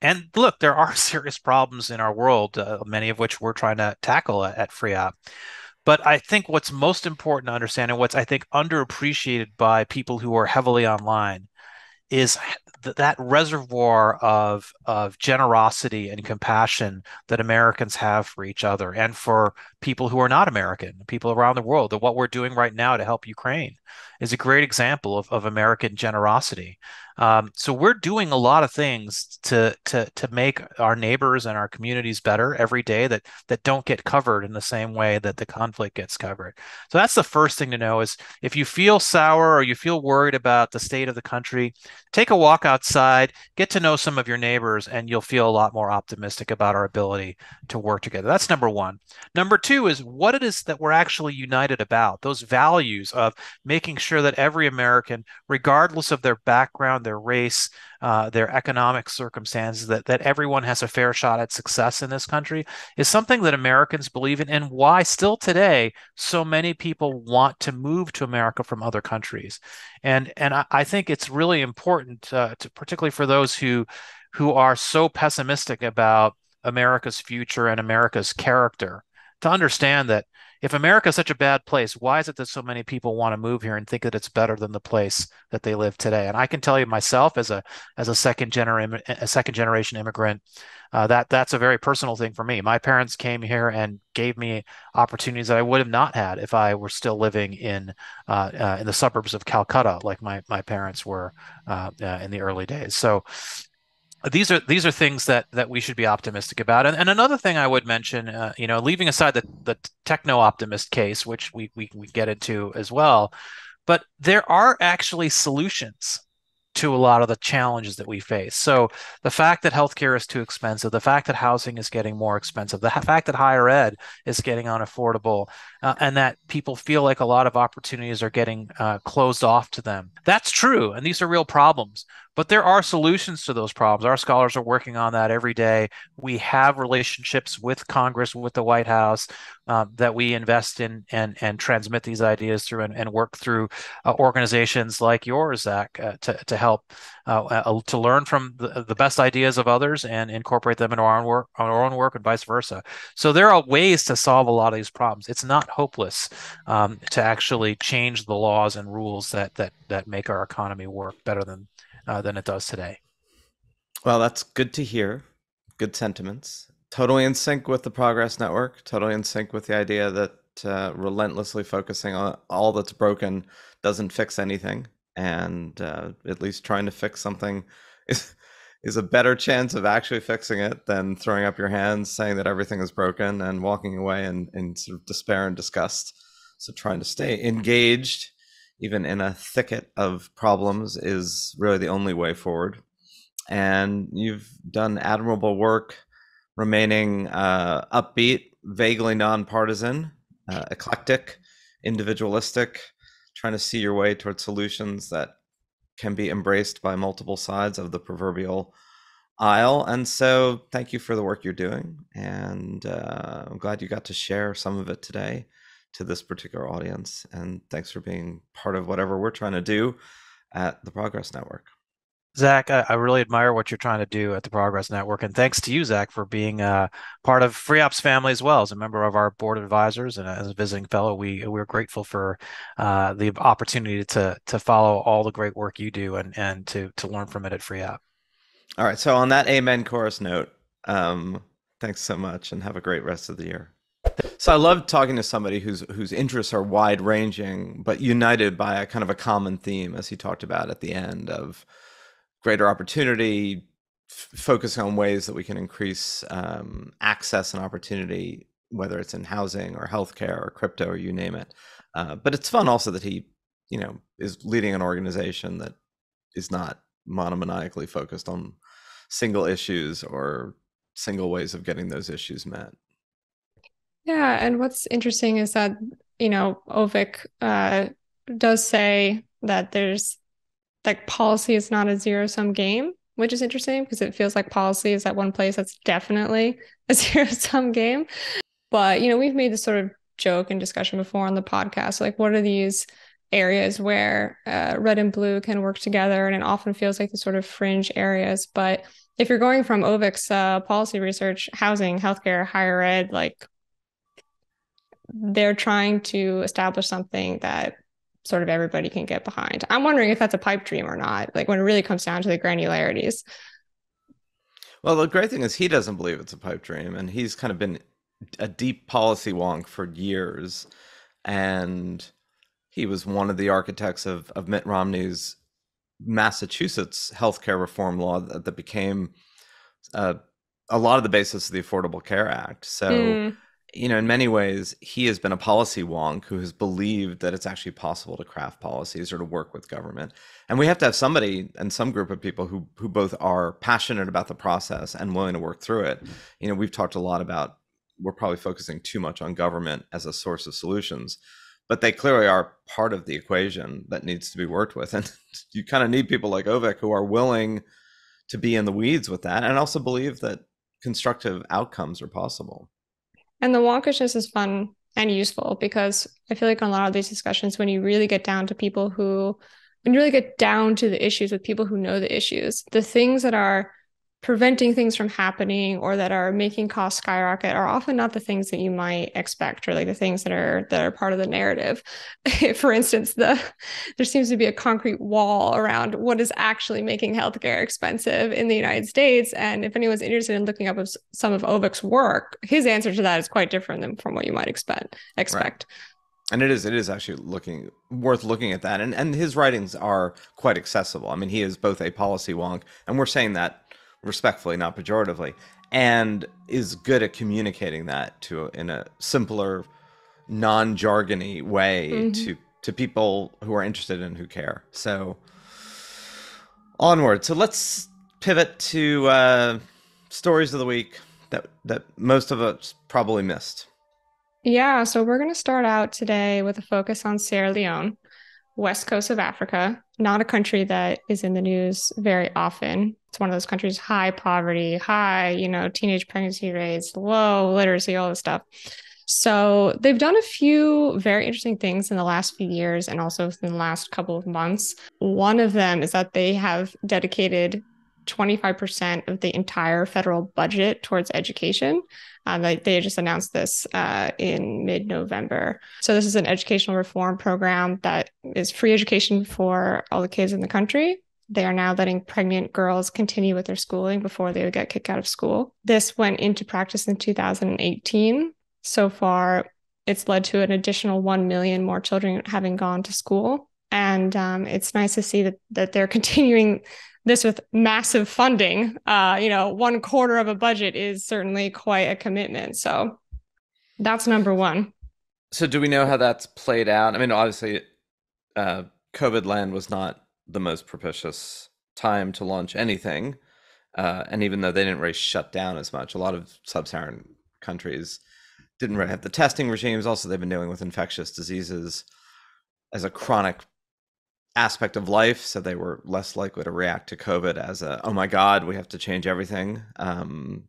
and look there are serious problems in our world uh, many of which we're trying to tackle at, at FREOPP but i think what's most important to understand and what's i think underappreciated by people who are heavily online is th- that reservoir of of generosity and compassion that Americans have for each other and for people who are not American, people around the world. That what we're doing right now to help Ukraine is a great example of, of American generosity. Um, so we're doing a lot of things to to to make our neighbors and our communities better every day that that don't get covered in the same way that the conflict gets covered. So that's the first thing to know is if you feel sour or you feel worried about the state of the country, take a walk outside, get to know some of your neighbors, and you'll feel a lot more optimistic about our ability to work together. That's number one. Number two is what it is that we're actually united about, those values of making sure that every American, regardless of their background, their race, uh, their economic circumstances, that, that everyone has a fair shot at success in this country is something that Americans believe in, and why still today so many people want to move to America from other countries. And and I, I think it's really important, uh, to, particularly for those who who are so pessimistic about America's future and America's character, to understand that if America is such a bad place, why is it that so many people want to move here and think that it's better than the place that they live today? And I can tell you myself, as a as a second generation a second generation immigrant, uh, that that's a very personal thing for me. My parents came here and gave me opportunities that I would have not had if I were still living in uh, uh, in the suburbs of Calcutta, like my my parents were uh, uh, in the early days. So these are these are things that that we should be optimistic about. And, and another thing I would mention, uh, you know, leaving aside the the techno optimist case, which we, we we get into as well, but there are actually solutions to a lot of the challenges that we face. So the fact that healthcare is too expensive, the fact that housing is getting more expensive, the fact that higher ed is getting unaffordable, uh, and that people feel like a lot of opportunities are getting uh, closed off to them. That's true, and these are real problems. But there are solutions to those problems. Our scholars are working on that every day. We have relationships with Congress, with the White House, um, that we invest in and and transmit these ideas through and, and work through uh, organizations like yours, Zach, uh, to to help uh, uh, to learn from the, the best ideas of others and incorporate them into our own work, our own work, and vice versa. So there are ways to solve a lot of these problems. It's not hopeless um, to actually change the laws and rules that that that make our economy work better than uh, than it does today. Well, that's good to hear. Good sentiments. Totally in sync with the Progress Network. Totally in sync with the idea that uh, relentlessly focusing on all that's broken doesn't fix anything, and uh, at least trying to fix something is is a better chance of actually fixing it than throwing up your hands, saying that everything is broken, and walking away in, in sort of despair and disgust. So trying to stay engaged even in a thicket of problems, is really the only way forward. And you've done admirable work remaining uh, upbeat, vaguely nonpartisan, uh, eclectic, individualistic, trying to see your way towards solutions that can be embraced by multiple sides of the proverbial aisle. And so, thank you for the work you're doing. And uh, I'm glad you got to share some of it today to this particular audience. And thanks for being part of whatever we're trying to do at the Progress Network. Zach, I, I, really admire what you're trying to do at the Progress Network, and thanks to you, Zach, for being uh, part of FREOPP's family as well as a member of our board of advisors and as a visiting fellow. We we're grateful for uh, the opportunity to to follow all the great work you do and and to to learn from it at FREOPP. All right, so on that amen chorus note, um, thanks so much, and have a great rest of the year. So I love talking to somebody whose whose interests are wide ranging, but united by a kind of a common theme, as he talked about at the end of greater opportunity, f- focus on ways that we can increase um, access and opportunity, whether it's in housing or healthcare or crypto or you name it. Uh, but it's fun also that he, you know, is leading an organization that is not monomaniacally focused on single issues or single ways of getting those issues met. Yeah, and what's interesting is that you know Avik uh, does say that there's like policy is not a zero sum game, which is interesting because it feels like policy is at one place that's definitely a zero sum game. But you know we've made this sort of joke and discussion before on the podcast, like what are these areas where uh, red and blue can work together, and it often feels like the sort of fringe areas, but if you're going from Avik's uh, policy research, housing, healthcare, higher ed, like they're trying to establish something that sort of everybody can get behind. I'm wondering if that's a pipe dream or not, like when it really comes down to the granularities. Well, the great thing is he doesn't believe it's a pipe dream, and he's kind of been a deep policy wonk for years. And he was one of the architects of, of Mitt Romney's Massachusetts healthcare reform law that, that became uh, a lot of the basis of the Affordable Care Act. So, mm. You know, in many ways, he has been a policy wonk who has believed that it's actually possible to craft policies or to work with government. And we have to have somebody and some group of people who who both are passionate about the process and willing to work through it. You know, we've talked a lot about we're probably focusing too much on government as a source of solutions but they clearly are part of the equation that needs to be worked with. And you kind of need people like Avik who are willing to be in the weeds with that and also believe that constructive outcomes are possible. And the wonkishness is fun and useful because I feel like in a lot of these discussions, when you really get down to people who, when you really get down to the issues with people who know the issues, the things that are preventing things from happening or that are making costs skyrocket are often not the things that you might expect or like the things that are that are part of the narrative for instance the there seems to be a concrete wall around what is actually making healthcare expensive in the united states and if anyone's interested in looking up some of Avik's work his answer to that is quite different than from what you might expect expect right. And it is it is actually looking worth looking at that. And and his writings are quite accessible. I mean, he is both a policy wonk, and we're saying that respectfully, not pejoratively, and is good at communicating that to in a simpler, non-jargony way mm-hmm. to to people who are interested and who care. So onward. So let's pivot to uh, stories of the week that that most of us probably missed. Yeah, so we're going to start out today with a focus on Sierra Leone, west coast of Africa, not a country that is in the news very often. It's one of those countries high poverty, high, you know, teenage pregnancy rates, low literacy, all this stuff. So they've done a few very interesting things in the last few years and also in the last couple of months. One of them is that they have dedicated 25% of the entire federal budget towards education. Um, they, they just announced this uh, in mid November. So, this is an educational reform program that is free education for all the kids in the country. They are now letting pregnant girls continue with their schooling before they would get kicked out of school. This went into practice in 2018. So far, it's led to an additional 1 million more children having gone to school. And um, it's nice to see that, that they're continuing this with massive funding. Uh, you know, one quarter of a budget is certainly quite a commitment. So that's number one. So, do we know how that's played out? I mean, obviously, uh, COVID land was not the most propitious time to launch anything. Uh, and even though they didn't really shut down as much, a lot of sub-Saharan countries didn't really have the testing regimes. Also, they've been dealing with infectious diseases as a chronic aspect of life, so they were less likely to react to COVID as a "oh my God, we have to change everything." Um,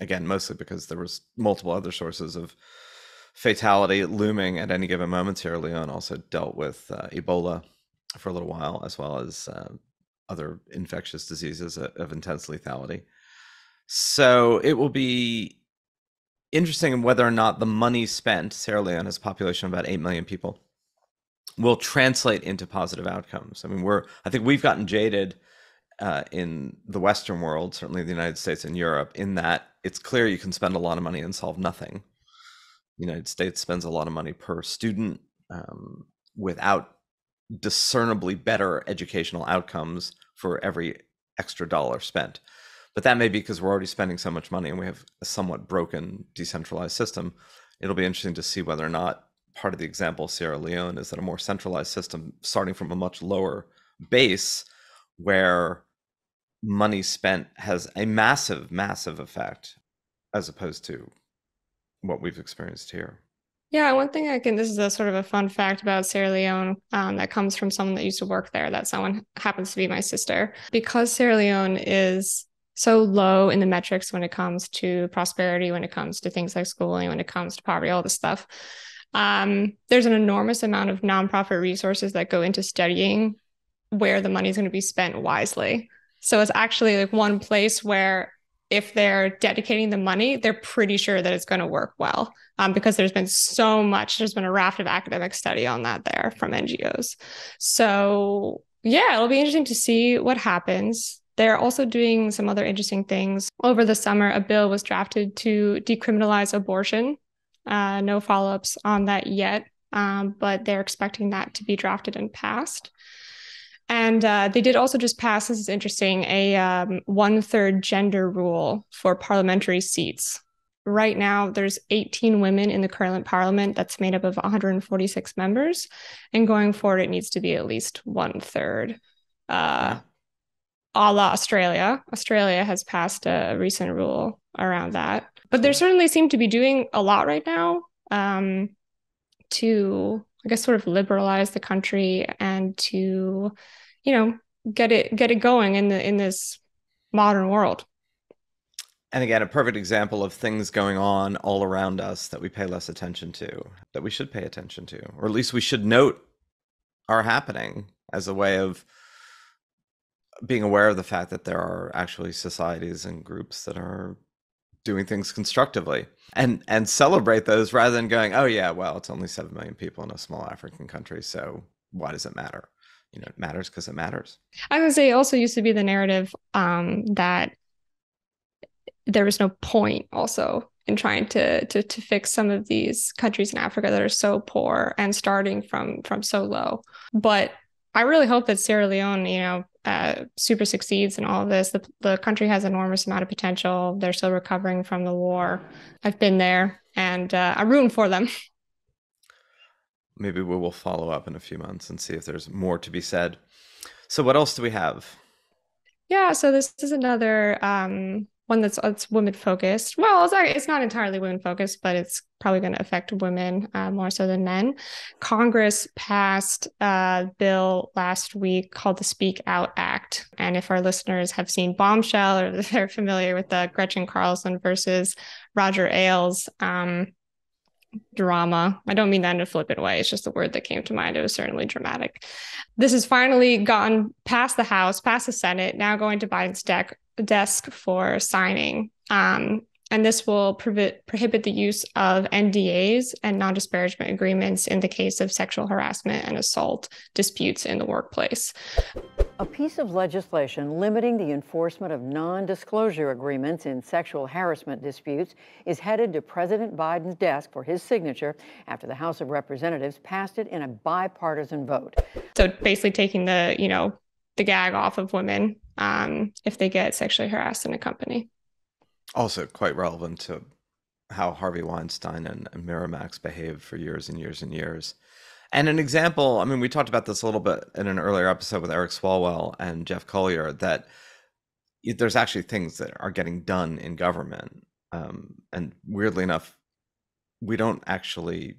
again, mostly because there was multiple other sources of fatality looming at any given moment. Sierra Leone also dealt with uh, Ebola for a little while, as well as uh, other infectious diseases of intense lethality. So it will be interesting whether or not the money spent, Sierra Leone has a population of about 8 million people, will translate into positive outcomes. I mean, we're, I think we've gotten jaded uh, in the Western world, certainly the United States and Europe, in that it's clear you can spend a lot of money and solve nothing. The United States spends a lot of money per student um, without discernibly better educational outcomes for every extra dollar spent. But that may be because we're already spending so much money and we have a somewhat broken decentralized system. It'll be interesting to see whether or not part of the example of Sierra Leone is that a more centralized system starting from a much lower base where money spent has a massive, massive effect as opposed to what we've experienced here. Yeah, one thing I can, this is a sort of a fun fact about Sierra Leone um, that comes from someone that used to work there. That someone happens to be my sister. Because Sierra Leone is so low in the metrics when it comes to prosperity, when it comes to things like schooling, when it comes to poverty, all this stuff. Um, there's an enormous amount of nonprofit resources that go into studying where the money is going to be spent wisely. So it's actually like one place where if they're dedicating the money, they're pretty sure that it's going to work well um, because there's been so much, there's been a raft of academic study on that there from NGOs. So, yeah, it'll be interesting to see what happens. They're also doing some other interesting things. Over the summer, a bill was drafted to decriminalize abortion. Uh, no follow ups on that yet, um, but they're expecting that to be drafted and passed. And uh, they did also just pass, this is interesting, a um, one third gender rule for parliamentary seats. Right now, there's 18 women in the current parliament that's made up of 146 members. And going forward, it needs to be at least one third. Uh, a la Australia. Australia has passed a recent rule around that. But there certainly seem to be doing a lot right now um, to I guess sort of liberalize the country and to, you know, get it get it going in the in this modern world. And again, a perfect example of things going on all around us that we pay less attention to, that we should pay attention to, or at least we should note are happening as a way of being aware of the fact that there are actually societies and groups that are doing things constructively and and celebrate those rather than going oh yeah well it's only 7 million people in a small african country so why does it matter? You know it matters because it matters. I would say also used to be the narrative um, that there was no point also in trying to, to to fix some of these countries in africa that are so poor and starting from from so low. But i really hope that sierra leone you know uh, super succeeds in all of this. The, the country has enormous amount of potential. They're still recovering from the war. I've been there and uh, I'm rooting for them. Maybe we will follow up in a few months and see if there's more to be said. So, what else do we have? Yeah, so this is another um, one that's women focused. Well, it's, it's not entirely women focused, but it's probably going to affect women uh, more so than men. Congress passed a bill last week called the Speak Out Act. And if our listeners have seen Bombshell or they're familiar with the Gretchen Carlson versus Roger Ailes um, drama. I don't mean that in a flippant way. It's just the word that came to mind. It was certainly dramatic. This has finally gotten past the House, past the Senate, now going to Biden's deck, desk for signing. Um, and this will prohibit, prohibit the use of NDAs and non disparagement agreements in the case of sexual harassment and assault disputes in the workplace. A piece of legislation limiting the enforcement of non disclosure agreements in sexual harassment disputes is headed to President Biden's desk for his signature after the House of Representatives passed it in a bipartisan vote. So basically taking the, you know, the gag off of women um, if they get sexually harassed in a company. Also, quite relevant to how Harvey Weinstein and, Miramax behaved for years and years and years. And an example, I mean, we talked about this a little bit in an earlier episode with Eric Swalwell and Jeff Colyer that there's actually things that are getting done in government. Um, and weirdly enough, we don't actually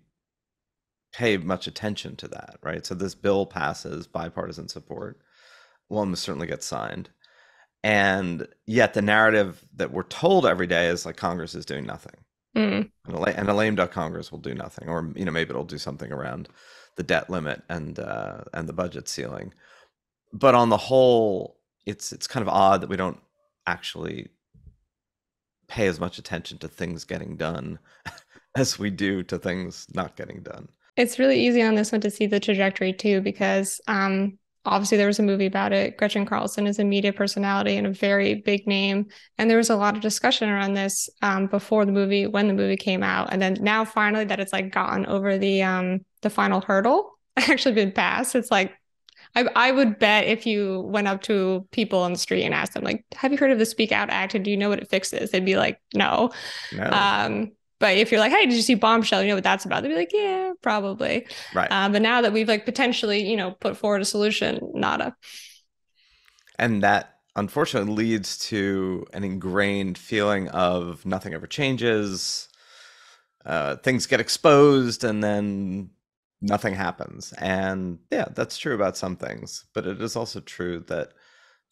pay much attention to that, right? So this bill passes bipartisan support one must certainly get signed. And yet the narrative that we're told every day is like Congress is doing nothing. Mm. And, a, and a lame duck Congress will do nothing, or you know maybe it'll do something around the debt limit and uh, and the budget ceiling. But on the whole, it's it's kind of odd that we don't actually pay as much attention to things getting done as we do to things not getting done. It's really easy on this one to see the trajectory too, because um, obviously there was a movie about it. Gretchen Carlson is a media personality and a very big name. And there was a lot of discussion around this um, before the movie, when the movie came out. And then now finally that it's like gotten over the um the final hurdle, actually been passed. It's like I, I would bet if you went up to people on the street and asked them, like, have you heard of the Speak Out Act and do you know what it fixes? They'd be like, no. no. Um, but if you're like, hey, did you see Bombshell? You know what that's about? They'd be like, yeah, probably. Right. Um, but now that we've like potentially, you know, put forward a solution, nada. And that unfortunately leads to an ingrained feeling of nothing ever changes. Uh, things get exposed and then nothing happens. And yeah, that's true about some things, but it is also true that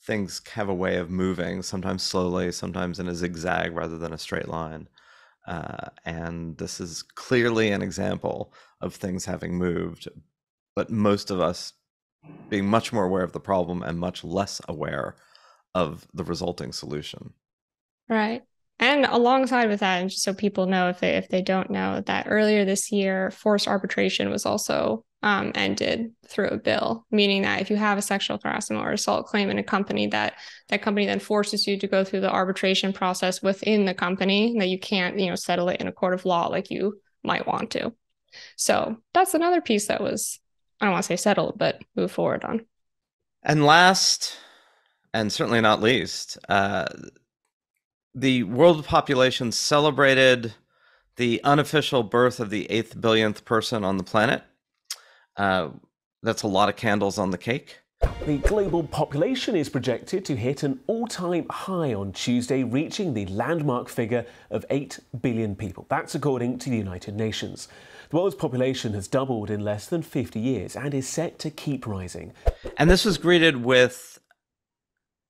things have a way of moving, sometimes slowly, sometimes in a zigzag rather than a straight line. Uh, and this is clearly an example of things having moved, but most of us being much more aware of the problem and much less aware of the resulting solution. Right. And alongside with that, and just so people know if they if they don't know that earlier this year, forced arbitration was also um, ended through a bill, meaning that if you have a sexual harassment or assault claim in a company, that that company then forces you to go through the arbitration process within the company, that you can't you know settle it in a court of law like you might want to. So that's another piece that was I don't want to say settled, but move forward on. And last, and certainly not least, uh, the world population celebrated the unofficial birth of the eighth billionth person on the planet. Uh, that's a lot of candles on the cake. The global population is projected to hit an all time high on Tuesday, reaching the landmark figure of 8 billion people. That's according to the United Nations. The world's population has doubled in less than 50 years and is set to keep rising. And this was greeted with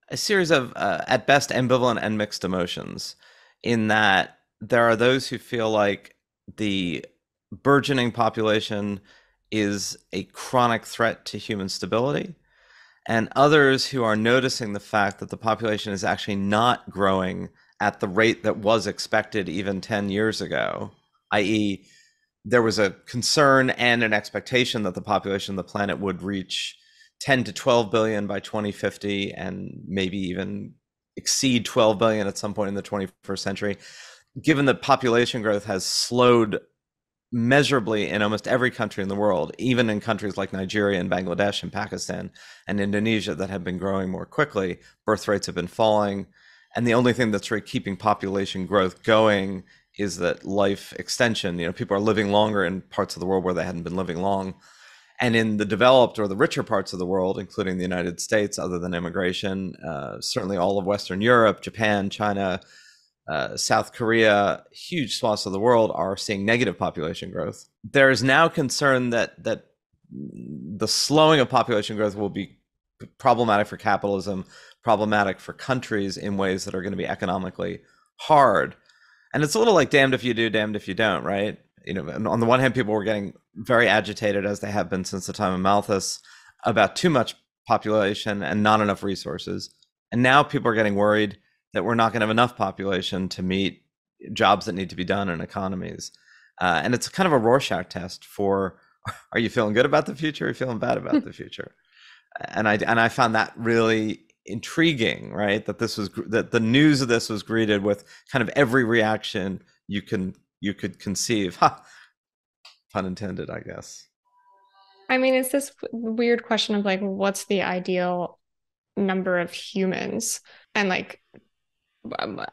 a series of, uh, at best, ambivalent and mixed emotions, in that there are those who feel like the burgeoning population is a chronic threat to human stability, and others who are noticing the fact that the population is actually not growing at the rate that was expected even 10 years ago, i.e., there was a concern and an expectation that the population of the planet would reach 10 to 12 billion by 2050 and maybe even exceed 12 billion at some point in the 21st century given that population growth has slowed measurably in almost every country in the world even in countries like Nigeria and Bangladesh and Pakistan and Indonesia that have been growing more quickly. Birth rates have been falling. And the only thing that's really keeping population growth going is that life extension. You know people are living longer in parts of the world where they hadn't been living long. And in the developed or the richer parts of the world, including the United States, other than immigration, uh, certainly all of Western Europe, Japan, China, uh, South Korea, huge swaths of the world are seeing negative population growth. There is now concern that that the slowing of population growth will be problematic for capitalism, problematic for countries in ways that are going to be economically hard. And it's a little like damned if you do, damned if you don't, right? You know, on the one hand, people were getting very agitated as they have been since the time of Malthus about too much population and not enough resources. And now people are getting worried that we're not going to have enough population to meet jobs that need to be done in economies. Uh, and it's kind of a Rorschach test for are you feeling good about the future? Or are you feeling bad about the future? And I and I found that really intriguing, right? That this was that the news of this was greeted with kind of every reaction you can you could conceive. Ha, pun intended, I guess. I mean, it's this weird question of like, what's the ideal number of humans? And like,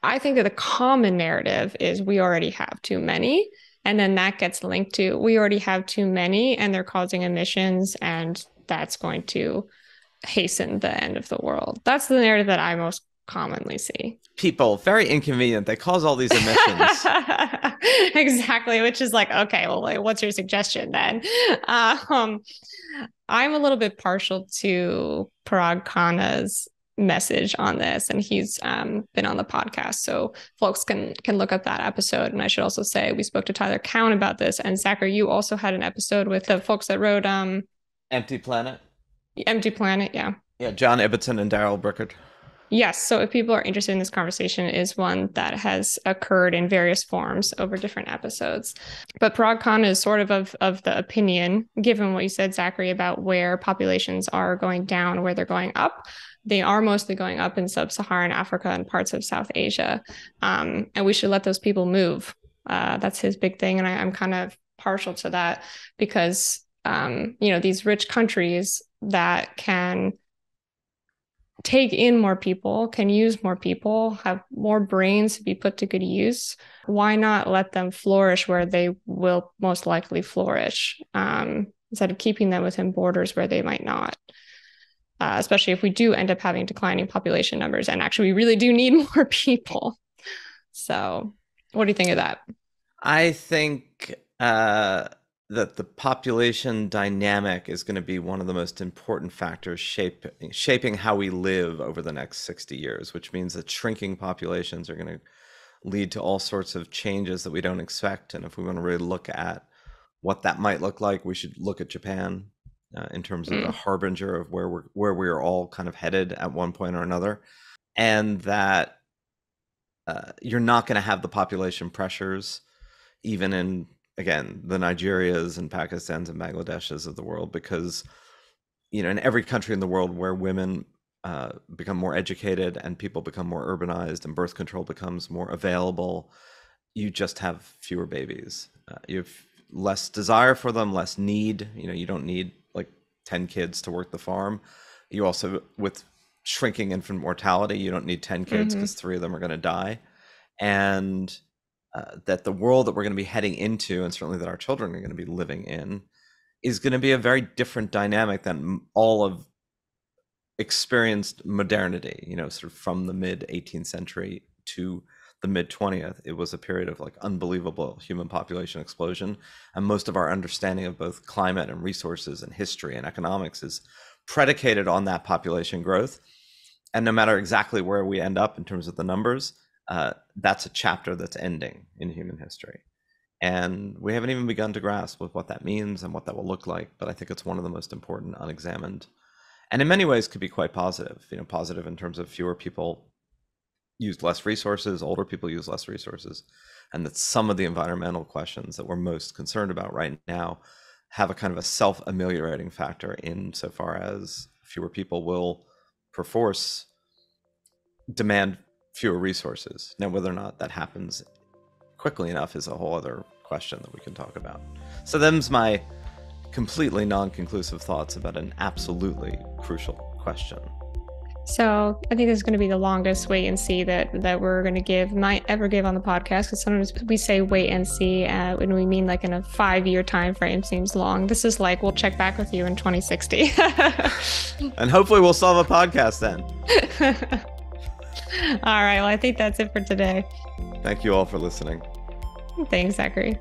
I think that the common narrative is we already have too many. And then that gets linked to we already have too many and they're causing emissions, and that's going to hasten the end of the world. That's the narrative that I most commonly see. People, very inconvenient. They cause all these emissions. exactly, which is like, okay, well, like, what's your suggestion then? Um, I'm a little bit partial to Parag Khanna's message on this and he's um, been on the podcast so folks can can look up that episode and i should also say we spoke to tyler cowen about this and zachary you also had an episode with the folks that wrote um empty planet empty planet yeah yeah john ibbitson and Darrell Bricker Yes. So if people are interested in this conversation, it is one that has occurred in various forms over different episodes. But Parag Khanna is sort of, of of the opinion, given what you said, Zachary, about where populations are going down, where they're going up. They are mostly going up in sub-Saharan Africa and parts of South Asia, um, and we should let those people move. Uh, that's his big thing, and I, I'm kind of partial to that because um, you know these rich countries that can take in more people, can use more people, have more brains to be put to good use, why not let them flourish where they will most likely flourish um, instead of keeping them within borders where they might not? Uh, especially if we do end up having declining population numbers and actually we really do need more people. So, what do you think of that? I think uh, that the population dynamic is going to be one of the most important factors shape, shaping how we live over the next 60 years, which means that shrinking populations are going to lead to all sorts of changes that we don't expect. And if we want to really look at what that might look like, we should look at Japan uh, in terms of mm. a harbinger of where we're where we are all kind of headed at one point or another, and that uh, you're not going to have the population pressures even in again the Nigerias and Pakistans and Bangladeshs of the world because you know in every country in the world where women uh, become more educated and people become more urbanized and birth control becomes more available, you just have fewer babies. Uh, you have less desire for them, less need. You know, you don't need like ten kids to work the farm. You also with shrinking infant mortality, you don't need ten kids because mm-hmm. three of them are going to die, and uh, that the world that we're going to be heading into, and certainly that our children are going to be living in, is going to be a very different dynamic than all of experienced modernity. You know, sort of from the mid 18th century to the mid 20th, it was a period of like unbelievable human population explosion, and most of our understanding of both climate and resources and history and economics is predicated on that population growth. And no matter exactly where we end up in terms of the numbers, uh, that's a chapter that's ending in human history. And we haven't even begun to grasp with what that means and what that will look like. But I think it's one of the most important unexamined, and in many ways could be quite positive. You know, positive in terms of fewer people use less resources, older people use less resources, and that some of the environmental questions that we're most concerned about right now have a kind of a self-ameliorating factor insofar as fewer people will perforce demand fewer resources. Now, whether or not that happens quickly enough is a whole other question that we can talk about. So, them's my completely non conclusive thoughts about an absolutely crucial question. So I think this is going to be the longest wait and see that that we're going to give, might ever give on the podcast. Because sometimes we say wait and see uh, when we mean like in a five year time frame seems long. This is like we'll check back with you in 2060, and hopefully we'll solve a podcast then. all right. Well, I think that's it for today. Thank you all for listening. Thanks, Zachary.